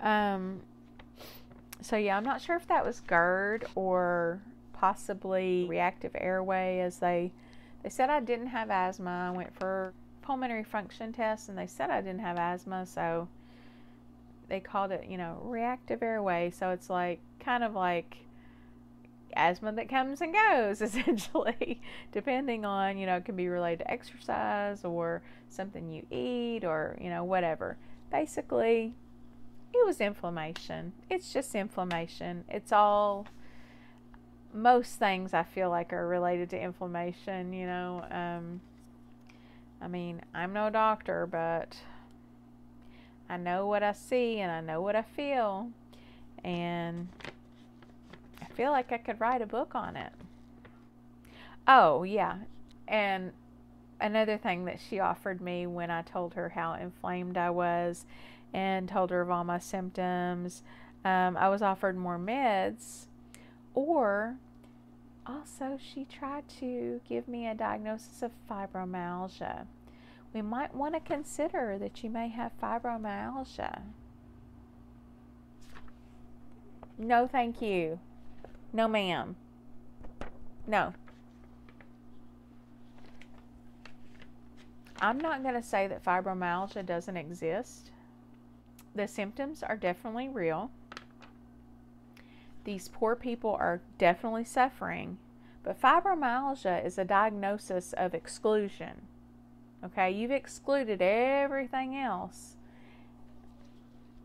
Um so yeah, I'm not sure if that was GERD or possibly reactive airway as they they said I didn't have asthma. I went for pulmonary function tests and they said I didn't have asthma, so they called it, you know, reactive airway. So it's like kind of like asthma that comes and goes [LAUGHS] essentially, depending on, you know, it can be related to exercise or something you eat or, you know, whatever. Basically, it was inflammation. It's just inflammation. It's all most things I feel like are related to inflammation, you know. Um, I mean, I'm no doctor, but I know what I see and I know what I feel. And I feel like I could write a book on it. Oh, yeah. And another thing that she offered me when I told her how inflamed I was and told her of all my symptoms, um, I was offered more meds. Or also, she tried to give me a diagnosis of fibromyalgia. We might want to consider that you may have fibromyalgia. No, thank you. No, ma'am. No. I'm not going to say that fibromyalgia doesn't exist. The symptoms are definitely real. These poor people are definitely suffering, but fibromyalgia is a diagnosis of exclusion. Okay, you've excluded everything else.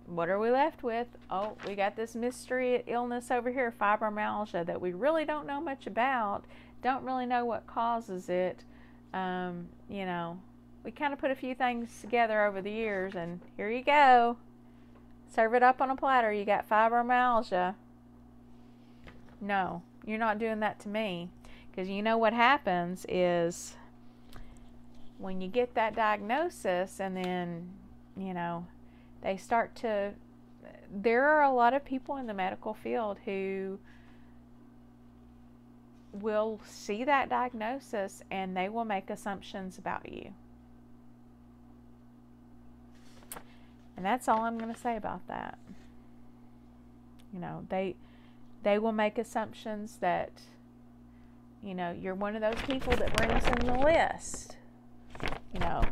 What are we left with? Oh, we got this mystery illness over here, fibromyalgia, that we really don't know much about, don't really know what causes it. Um, you know, we kind of put a few things together over the years, and here you go. Serve it up on a platter. You got fibromyalgia. No, you're not doing that to me. Because you know what happens is when you get that diagnosis and then, you know, they start to, there are a lot of people in the medical field who will see that diagnosis and they will make assumptions about you. And that's all I'm going to say about that. You know, they they will make assumptions that you know, you're one of those people that brings in the list. You know,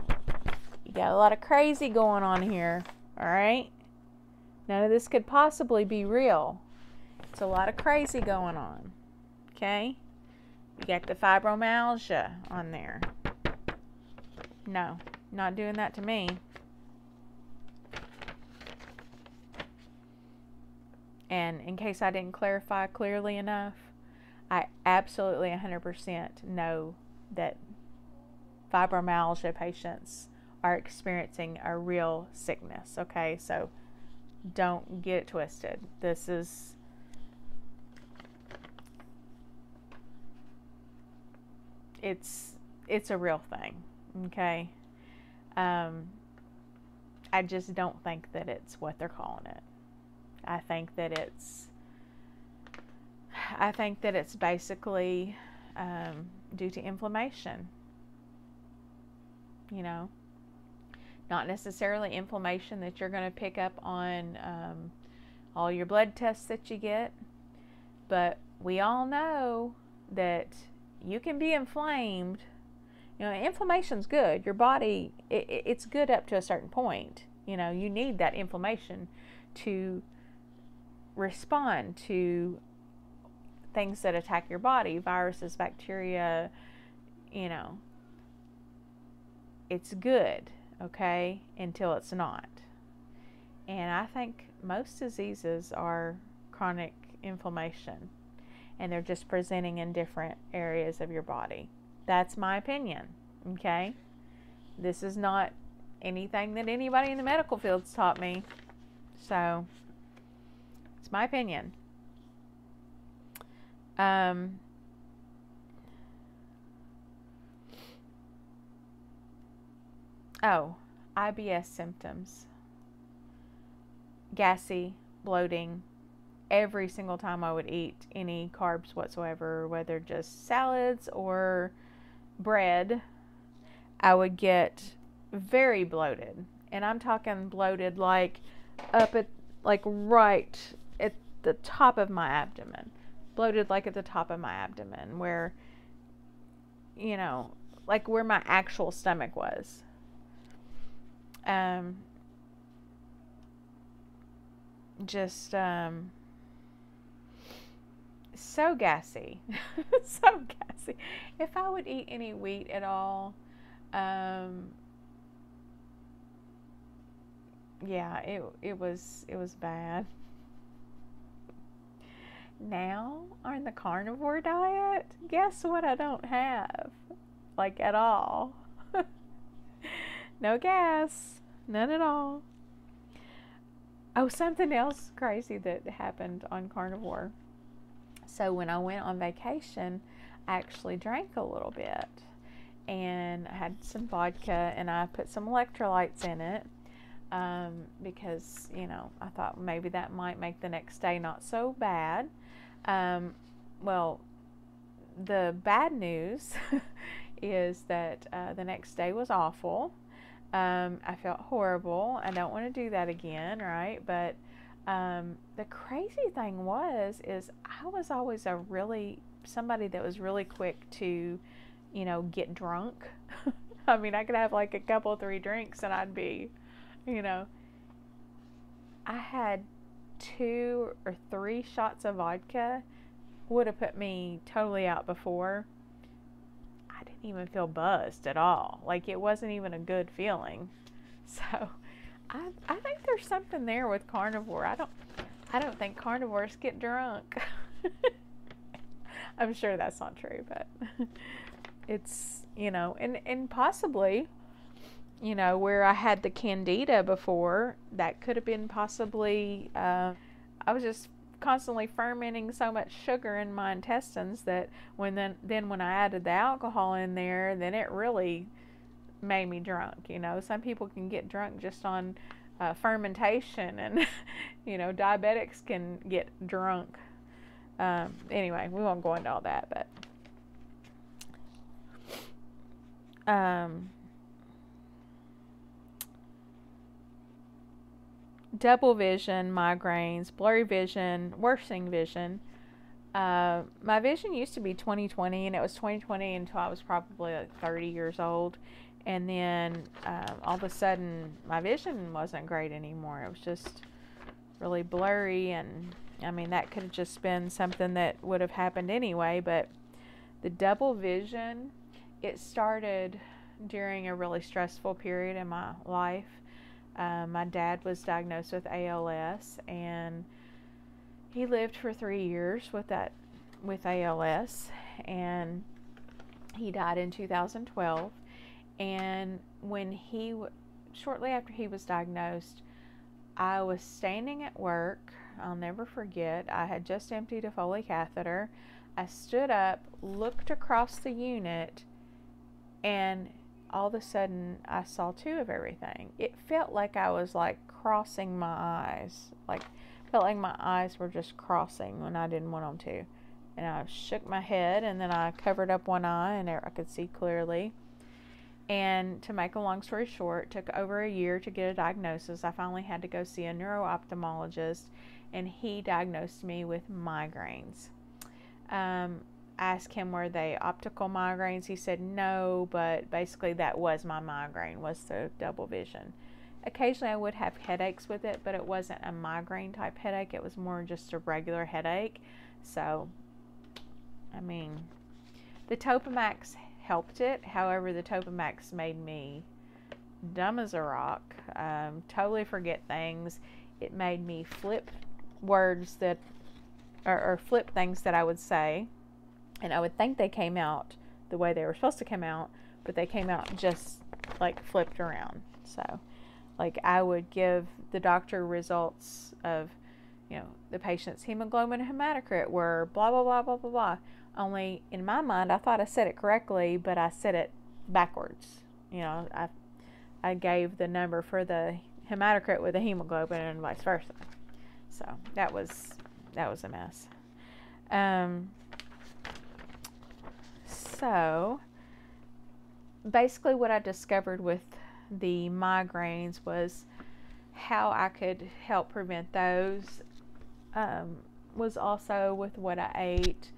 you got a lot of crazy going on here, all right? None of this could possibly be real. It's a lot of crazy going on. Okay? You got the fibromyalgia on there. No, not doing that to me. And in case I didn't clarify clearly enough, I absolutely 100% know that fibromyalgia patients are experiencing a real sickness, okay? So don't get it twisted. This is it's it's a real thing, okay? Um I just don't think that it's what they're calling it. I think that it's I think that it's basically um, due to inflammation. You know, not necessarily inflammation that you're going to pick up on um, all your blood tests that you get, but we all know that you can be inflamed. You know, inflammation's good. Your body, it, it's good up to a certain point. You know, you need that inflammation to respond to things that attack your body viruses, bacteria, you know. It's good, okay, until it's not. And I think most diseases are chronic inflammation and they're just presenting in different areas of your body. That's my opinion, okay? This is not anything that anybody in the medical field's taught me. So, it's my opinion. Um, oh, IBS symptoms gassy, bloating, every single time I would eat any carbs whatsoever, whether just salads or bread, I would get very bloated. And I'm talking bloated like up at like right the top of my abdomen bloated like at the top of my abdomen where you know like where my actual stomach was. Um just um so gassy [LAUGHS] so gassy. If i would eat any wheat at all um yeah it it was it was bad now on the carnivore diet, guess what I don't have? Like at all. [LAUGHS] no gas, none at all. Oh, something else crazy that happened on carnivore. So when I went on vacation, I actually drank a little bit and I had some vodka and I put some electrolytes in it um, because, you know, I thought maybe that might make the next day not so bad. Um, well, the bad news [LAUGHS] is that uh, the next day was awful. Um, I felt horrible. I don't want to do that again, right? But um, the crazy thing was, is I was always a really somebody that was really quick to, you know, get drunk. [LAUGHS] I mean, I could have like a couple, three drinks, and I'd be, you know, I had two or three shots of vodka would have put me totally out before. I didn't even feel buzzed at all. Like it wasn't even a good feeling. [LAUGHS] So I I think there's something there with carnivore. I don't I don't think carnivores get drunk. [LAUGHS] I'm sure that's not true, but [LAUGHS] it's you know, and and possibly you know, where I had the candida before, that could have been possibly, uh, I was just constantly fermenting so much sugar in my intestines that when then, then when I added the alcohol in there, then it really made me drunk. You know, some people can get drunk just on uh, fermentation, and [LAUGHS] you know, diabetics can get drunk. Um, anyway, we won't go into all that, but um, double vision, migraines, blurry vision, worsening vision. Uh, my vision used to be 2020, and it was 2020 until I was probably like 30 years old. And then um, all of a sudden, my vision wasn't great anymore. It was just really blurry, and I mean, that could have just been something that would have happened anyway. But the double vision, it started during a really stressful period in my life. Uh, my dad was diagnosed with ALS, and he lived for three years with that with ALS, and he died in 2012. And when he, shortly after he was diagnosed, I was standing at work. I'll never forget. I had just emptied a Foley catheter. I stood up, looked across the unit, and all of a sudden I saw two of everything. It felt like I was like crossing my eyes. Like felt like my eyes were just crossing when I didn't want them to. And I shook my head and then I covered up one eye and I could see clearly. And to make a long story short, took over a year to get a diagnosis. I finally had to go see a neuro ophthalmologist and he diagnosed me with migraines. Um, asked him were they optical migraines. He said no, but basically that was my migraine was the double vision. Occasionally I would have headaches with it, but it wasn't a migraine type headache. It was more just a regular headache. So, I mean, the Topamax helped it. However, the Topamax made me dumb as a rock, um, totally forget things. It made me flip words that, or, or flip things that I would say and I would think they came out the way they were supposed to come out, but they came out just like flipped around. So, like I would give the doctor results of, you know, the patient's hemoglobin and hematocrit were blah blah blah blah blah blah. Only in my mind, I thought I said it correctly, but I said it backwards. You know, I I gave the number for the hematocrit with the hemoglobin and vice versa. So that was that was a mess. Um, so, basically, what I discovered with the migraines was how I could help prevent those. Um, was also with what I ate.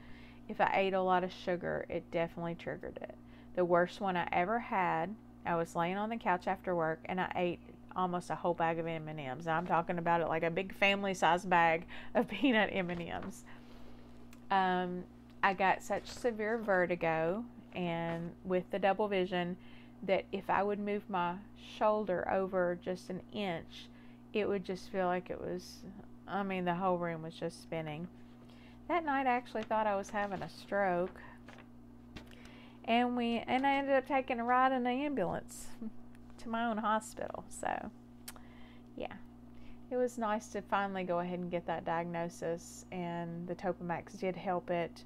If I ate a lot of sugar, it definitely triggered it. The worst one I ever had, I was laying on the couch after work and I ate almost a whole bag of M&Ms. I'm talking about it like a big family-sized bag of [LAUGHS] peanut M&Ms. Um, I got such severe vertigo and with the double vision that if I would move my shoulder over just an inch, it would just feel like it was, I mean, the whole room was just spinning. That night I actually thought I was having a stroke. And we and I ended up taking a ride in the ambulance to my own hospital. So, yeah. It was nice to finally go ahead and get that diagnosis and the Topamax did help it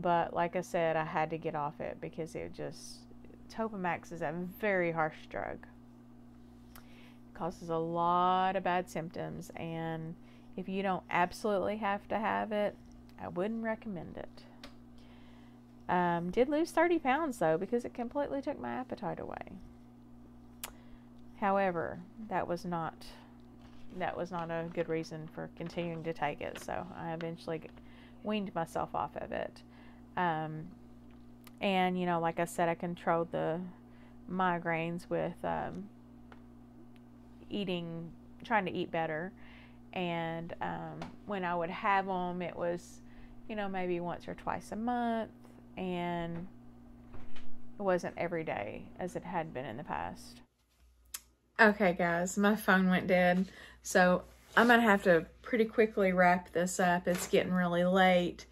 but like I said, I had to get off it because it just Topamax is a very harsh drug. It causes a lot of bad symptoms and if you don't absolutely have to have it, I wouldn't recommend it. Um, did lose 30 pounds though because it completely took my appetite away. However, that was not that was not a good reason for continuing to take it, so I eventually weaned myself off of it. Um, and, you know, like I said, I controlled the migraines with um, eating, trying to eat better. And um, when I would have them, it was, you know, maybe once or twice a month. And it wasn't every day as it had been in the past. Okay, guys, my phone went dead. So I'm going to have to pretty quickly wrap this up. It's getting really late.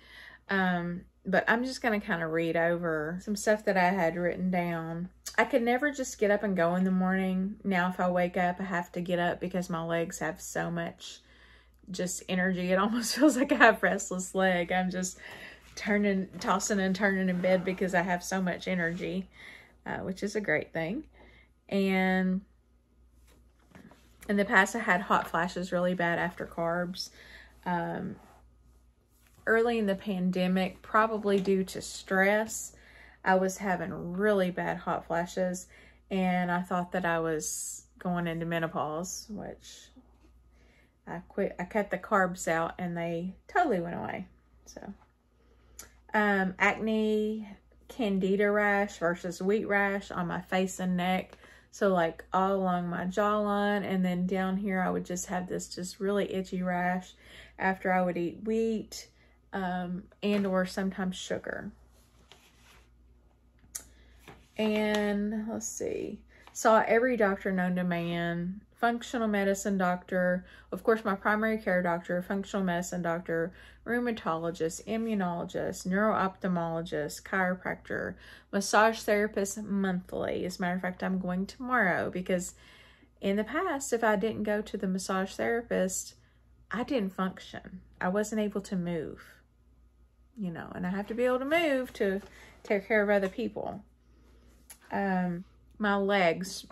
Um, but I'm just going to kind of read over some stuff that I had written down. I could never just get up and go in the morning. Now, if I wake up, I have to get up because my legs have so much just energy. It [LAUGHS] almost feels like I have restless leg. I'm just turning, tossing and turning in bed because I have so much energy, uh, which is a great thing. And in the past, I had hot flashes really bad after carbs. Um, early in the pandemic, probably due to stress, I was having really bad hot flashes and I thought that I was going into menopause, which I quit, I cut the carbs out and they totally went away. So, um, acne, candida rash versus wheat rash on my face and neck. So like all along my jawline and then down here, I would just have this just really itchy rash after I would eat wheat um, and or sometimes sugar. And let's see, saw every doctor known to man, functional medicine doctor, of course my primary care doctor, functional medicine doctor, rheumatologist, immunologist, neuro-ophthalmologist, chiropractor, massage therapist monthly. As a matter of fact, I'm going tomorrow because in the past, if I didn't go to the massage therapist, I didn't function. I wasn't able to move, you know, and I have to be able to move to take care of other people um, my legs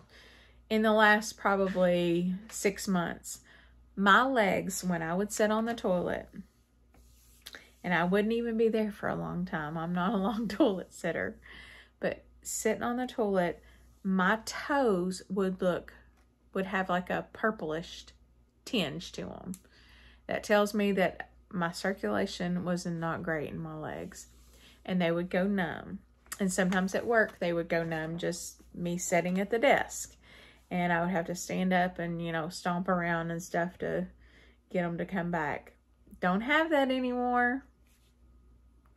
in the last probably six months. My legs, when I would sit on the toilet, and I wouldn't even be there for a long time. I'm not a [LAUGHS] long toilet sitter. But sitting on the toilet, my toes would look, would have like a purplish tinge to them. That tells me that my circulation was not great in my legs. And they would go numb. And sometimes at work they would go numb just me sitting at the desk. And I would have to stand up and you know stomp around and stuff to get them to come back. Don't have that anymore.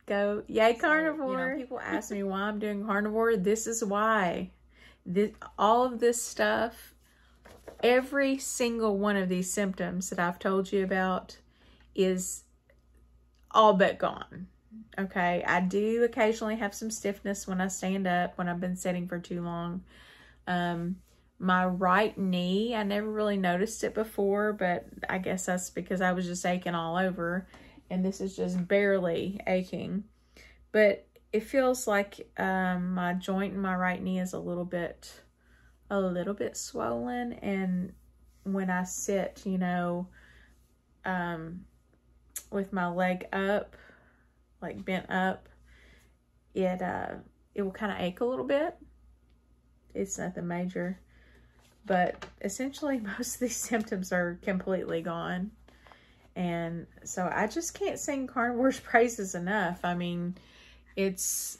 Go yay carnivore so, you know, people [LAUGHS] ask me why I'm doing carnivore. This is why. This all of this stuff every single one of these symptoms that I've told you about is all but gone Okay, I do occasionally have some stiffness when I stand up, when I've been sitting for too long. Um, my right knee, I never really noticed it before, but I guess that's because I was just aching all over. And this is just barely aching. But it feels like um, my joint in my right knee is a little bit, a little bit swollen. And when I sit, you know, um, with my leg up, like bent up, it uh it will kind of ache a little bit. It's nothing major. But essentially [LAUGHS] most of these symptoms are completely gone. And so I just can't sing carnivore's [LAUGHS] praises enough. I mean, it's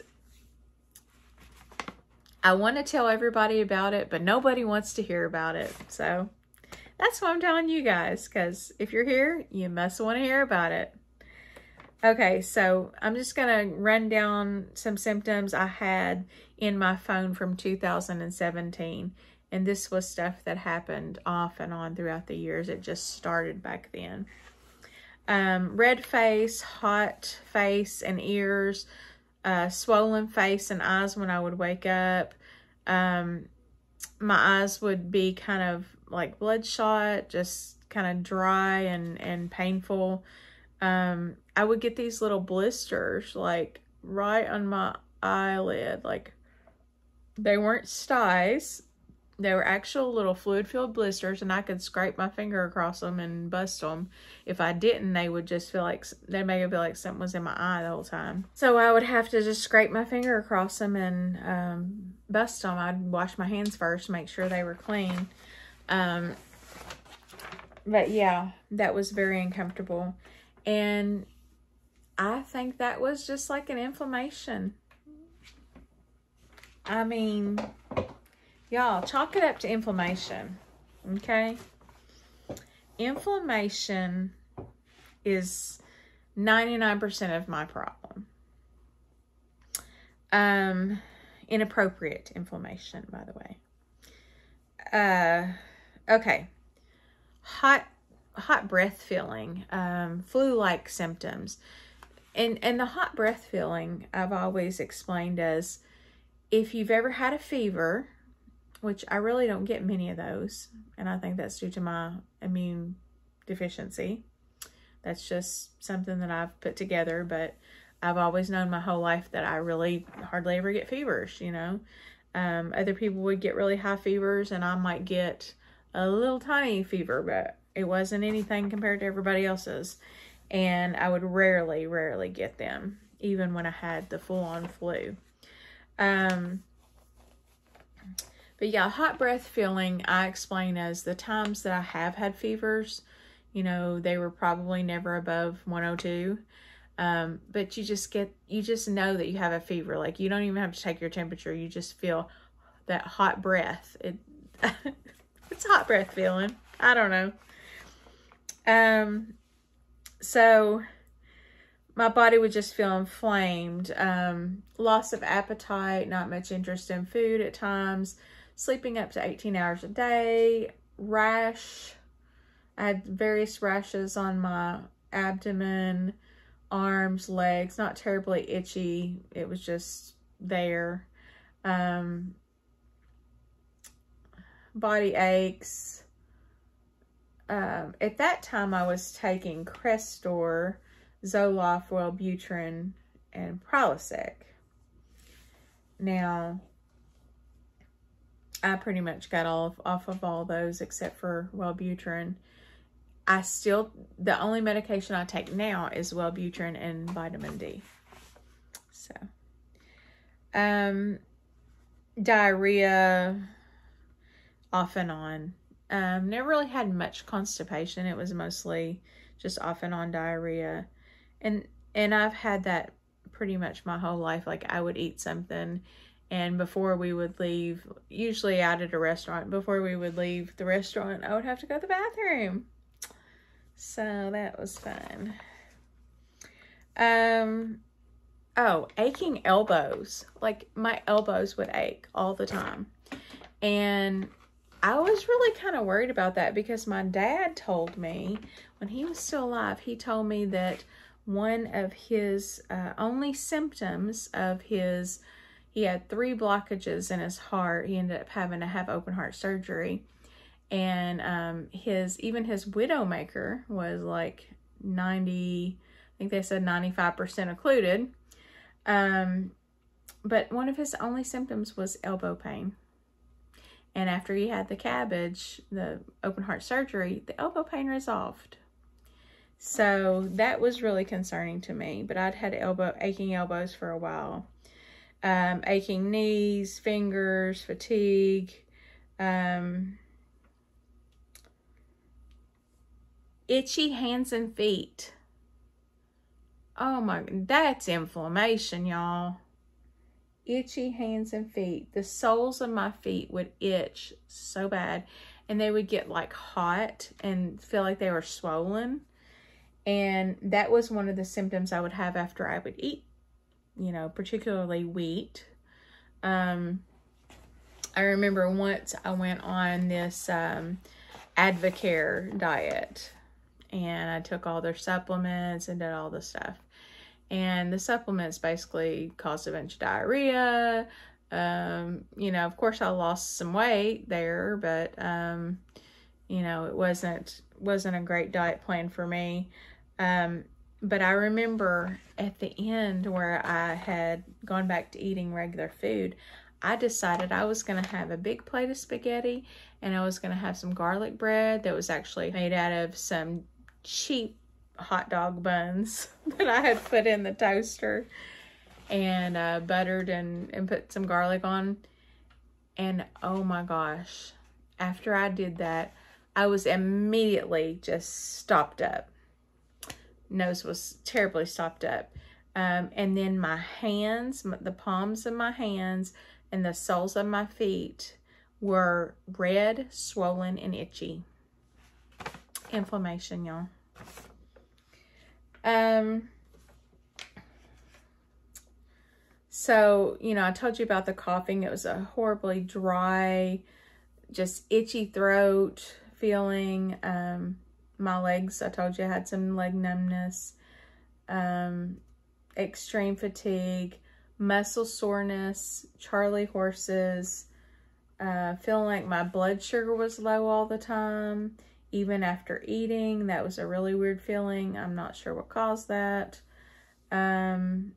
I want to tell everybody about it, but nobody wants to hear about it. So that's what I'm telling you guys, because if you're here, you must want to hear about it. Okay, so I'm just going to run down some symptoms I had in my phone from 2017. And this was stuff that happened off and on throughout the years. It just started back then. Um, red face, hot face and ears, uh, swollen face and eyes when I would wake up. Um, my eyes would be kind of like bloodshot, just kind of dry and, and painful um, I would get these little blisters like right on my eyelid. Like they weren't styes. They were actual little fluid-filled blisters and I could scrape my finger across them and bust them. If I didn't, they would just feel like, they make it feel like something was in my eye the whole time. So I would have to just scrape my finger across them and um, bust them. I'd wash my hands first, make sure they were clean. Um, but yeah, that was very uncomfortable. And I think that was just like an inflammation. I mean, y'all, chalk it up to inflammation, okay? Inflammation is 99% of my problem. Um, inappropriate inflammation, by the way. Uh, okay. Hot hot breath feeling, um, flu-like symptoms. And, and the hot breath feeling I've always explained as if you've ever had a fever, which I really don't get many of those, and I think that's due to my immune deficiency. That's just something that I've put together, but I've always known my whole life that I really hardly ever get fevers, you know. Um, other people would get really high fevers, and I might get a little tiny fever, but it wasn't anything compared to everybody else's. And I would rarely, rarely get them, even when I had the full on flu. Um, but yeah, hot breath feeling I explain as the times that I have had fevers. You know, they were probably never above 102. Um, but you just get, you just know that you have a fever. Like you don't even have to take your temperature. You just feel that hot breath. It, [LAUGHS] it's hot breath feeling. I don't know. Um, so my body would just feel inflamed. Um, loss of appetite, not much interest in food at times, sleeping up to 18 hours a day, rash. I had various rashes on my abdomen, arms, legs, not terribly itchy. It was just there. Um, body aches. Um, at that time, I was taking Crestor, Zoloft, Wellbutrin, and Prilosec. Now, I pretty much got all of, off of all those except for Wellbutrin. I still, the only medication I take now is Wellbutrin and vitamin D. So, um, diarrhea off and on. Um, never really had much constipation. It was mostly just off and on diarrhea. And, and I've had that pretty much my whole life. Like I would eat something and before we would leave, usually out at a restaurant, before we would leave the restaurant, I would have to go to the bathroom. So that was fun. Um, oh, aching elbows. Like my elbows would ache all the time. And I was really kind of worried about that because my dad told me when he was still alive, he told me that one of his uh, only symptoms of his, he had three blockages in his heart. He ended up having to have open heart surgery. And um, his even his widowmaker was like 90 i think they said 95% occluded. Um, but one of his only symptoms was elbow pain and after he had the CABG, the open heart surgery the elbow pain resolved so that was really concerning to me but i'd had elbow aching elbows for a while um, aching knees fingers fatigue um, itchy hands and feet. Oh my, that's inflammation, y'all. Itchy hands and feet. The soles of my feet would itch so bad and they would get like hot and feel like they were swollen. And that was one of the symptoms I would have after I would eat, you know, particularly wheat. Um, I remember once I went on this um, Advocare diet and I took all their supplements and did all the stuff. And the supplements basically caused a bunch of diarrhea. Um, you know, of course I lost some weight there, but um, you know, it wasn't wasn't a great diet plan for me. Um, but I remember at the end where I had gone back to eating regular food, I decided I was going to have a big plate of spaghetti and I was going to have some garlic bread that was actually made out of some cheap hot dog buns [LAUGHS] that I had put in the toaster and uh, buttered and, and put some garlic on. And oh my gosh, after I did that, I was immediately just stopped up. Nose was terribly stopped up. Um, and then my hands, the palms of my hands and the soles of my feet were red, swollen, and itchy inflammation, y'all. Um, so, you know, I told you about the coughing. It was a horribly dry, just itchy throat feeling. Um, my legs, I told you I had some leg numbness, um, extreme fatigue, muscle soreness, Charlie horses, uh, feeling like my blood sugar was low all the time, even after eating. That was a really weird feeling. I'm not sure what caused that. Um,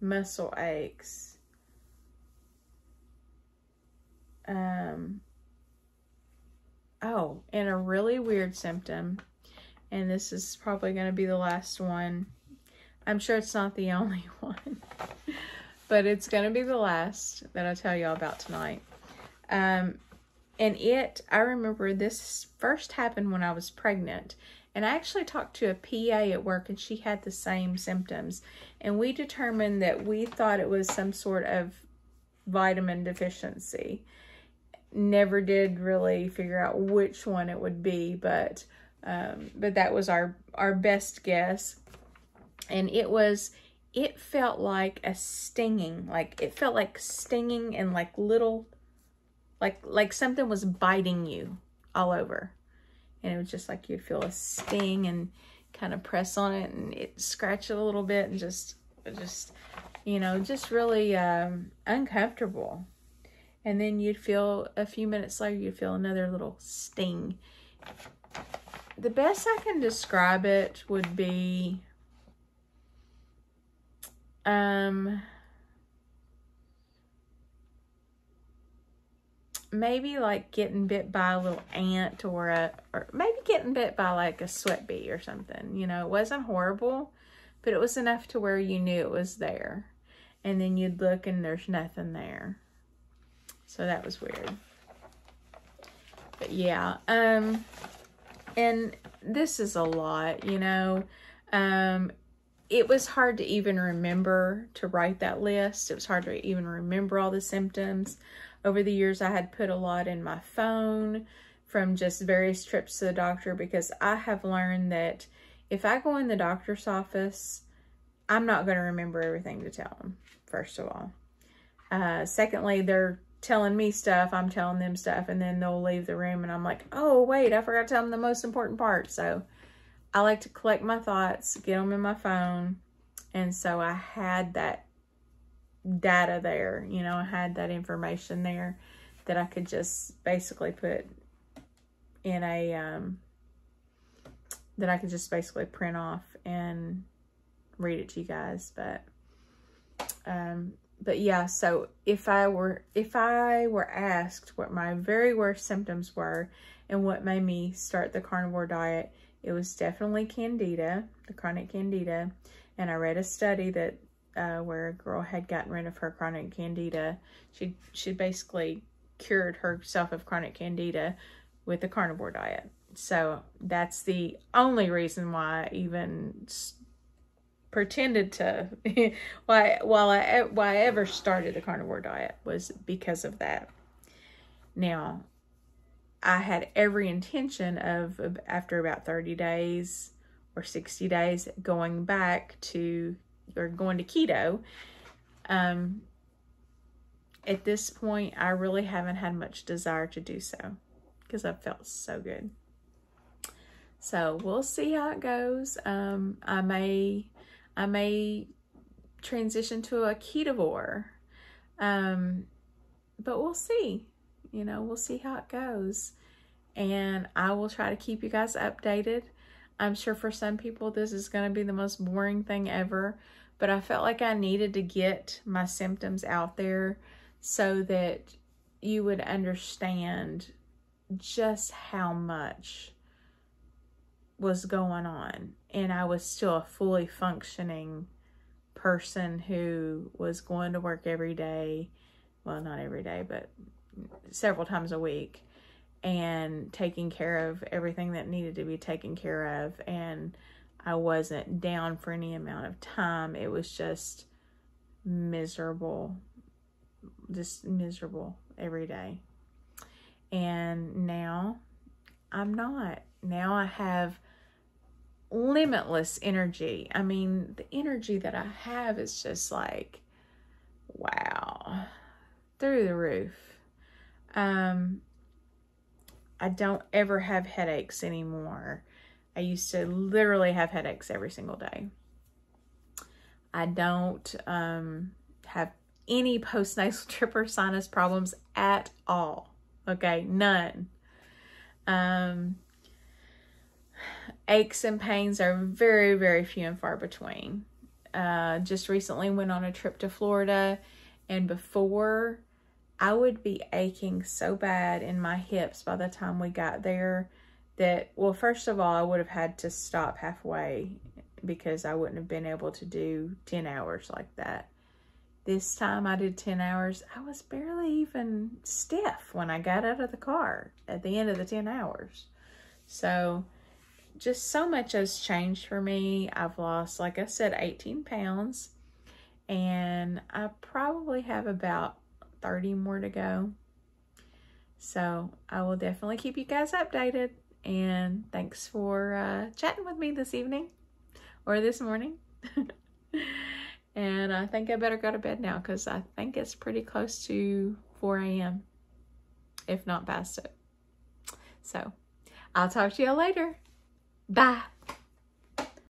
muscle aches. Um, oh, and a really weird symptom, and this is probably going to be the last one I'm sure it's not the [LAUGHS] only one, but it's going to be the last that I tell y'all about tonight. Um, and it, I remember this first happened when I was pregnant. And I actually talked to a PA at work and she had the same symptoms. And we determined that we thought it was some sort of vitamin deficiency. Never did really figure out which one it would be, but um, but that was our our best guess. And it was it felt like a stinging, like it felt like stinging and like little like like something was biting you all over. And it was just like you'd feel a sting and kind of press on it and it scratch it a little bit and just just you know just really um, uncomfortable. And then you'd feel a few minutes later you'd feel another little sting. The best i can describe it would be um maybe like getting bit by a little ant or a or maybe getting bit by like a sweat bee or something you know? It wasn't horrible but it was enough to where you knew it was there. And then you'd look and there's nothing there. So that was weird. But yeah um and this is a lot you know? Um it was hard to even remember to write that list it was hard to even remember all the symptoms over the years, I had put a lot in my phone from just various trips to the doctor because I have learned that if I go in the doctor's office, I'm not going to remember everything to tell them, first of all. Uh, secondly, they're telling me stuff, I'm telling them stuff, and then they'll leave the room and I'm like, oh, wait, I forgot to tell them the most important part. So I like to collect my thoughts, get them in my phone. And so I had that data there. You know, I had that information there that I could just basically put in a, um, that I could just basically print off and read it to you guys. But, um, but yeah, so if I were, if I were asked what my very worst symptoms were and what made me start the carnivore diet, it was definitely candida, the chronic candida. And I read a study that uh, where a girl had gotten rid of her chronic candida. She she basically cured herself of chronic candida with the carnivore diet. So that's the only reason why I even pretended to [LAUGHS] why while I why I ever started the carnivore diet was because of that. Now, I had every intention of after about 30 days or 60 days going back to or going to keto, um, at this point, I really haven't had much desire to do so because I felt so good. So we'll see how it goes. Um, I may, I may transition to a ketovore, um, but we'll see. You know, we'll see how it goes, and I will try to keep you guys updated. I'm sure for some people this is going to be the most boring thing ever, but I felt like I needed to get my symptoms out there so that you would understand just how much was going on. And I was still a fully functioning person who was going to work every day. Well, not every day, but several times a week and taking care of everything that needed to be taken care of and I wasn't down for any amount of time. It was just miserable, just miserable every day. And now I'm not. Now I have limitless energy. I mean, the energy that I have is just like, wow, through the roof. Um, I don't ever have headaches anymore. I used to literally have headaches every single day. I don't um, have any postnasal drip [LAUGHS] or sinus problems at all. Okay, none. Um, aches and pains are very, very few and far between. uh, just recently went on a trip to Florida, and before I would be aching so bad in my hips by the time we got there that, well, first of all, I would have had to stop halfway because I wouldn't have been able to do 10 hours like that. This time I did 10 hours. I was barely even stiff when I got out of the car at the end of the 10 hours. So just so much has changed for me. I've lost, like I said, 18 pounds and I probably have about 30 more to go. So I will definitely keep you guys updated. And thanks for uh, chatting with me this evening or this morning. [LAUGHS] and I think I better go to bed now because I think it's pretty close to 4 a.m., if not past it. So I'll talk to you later. Bye.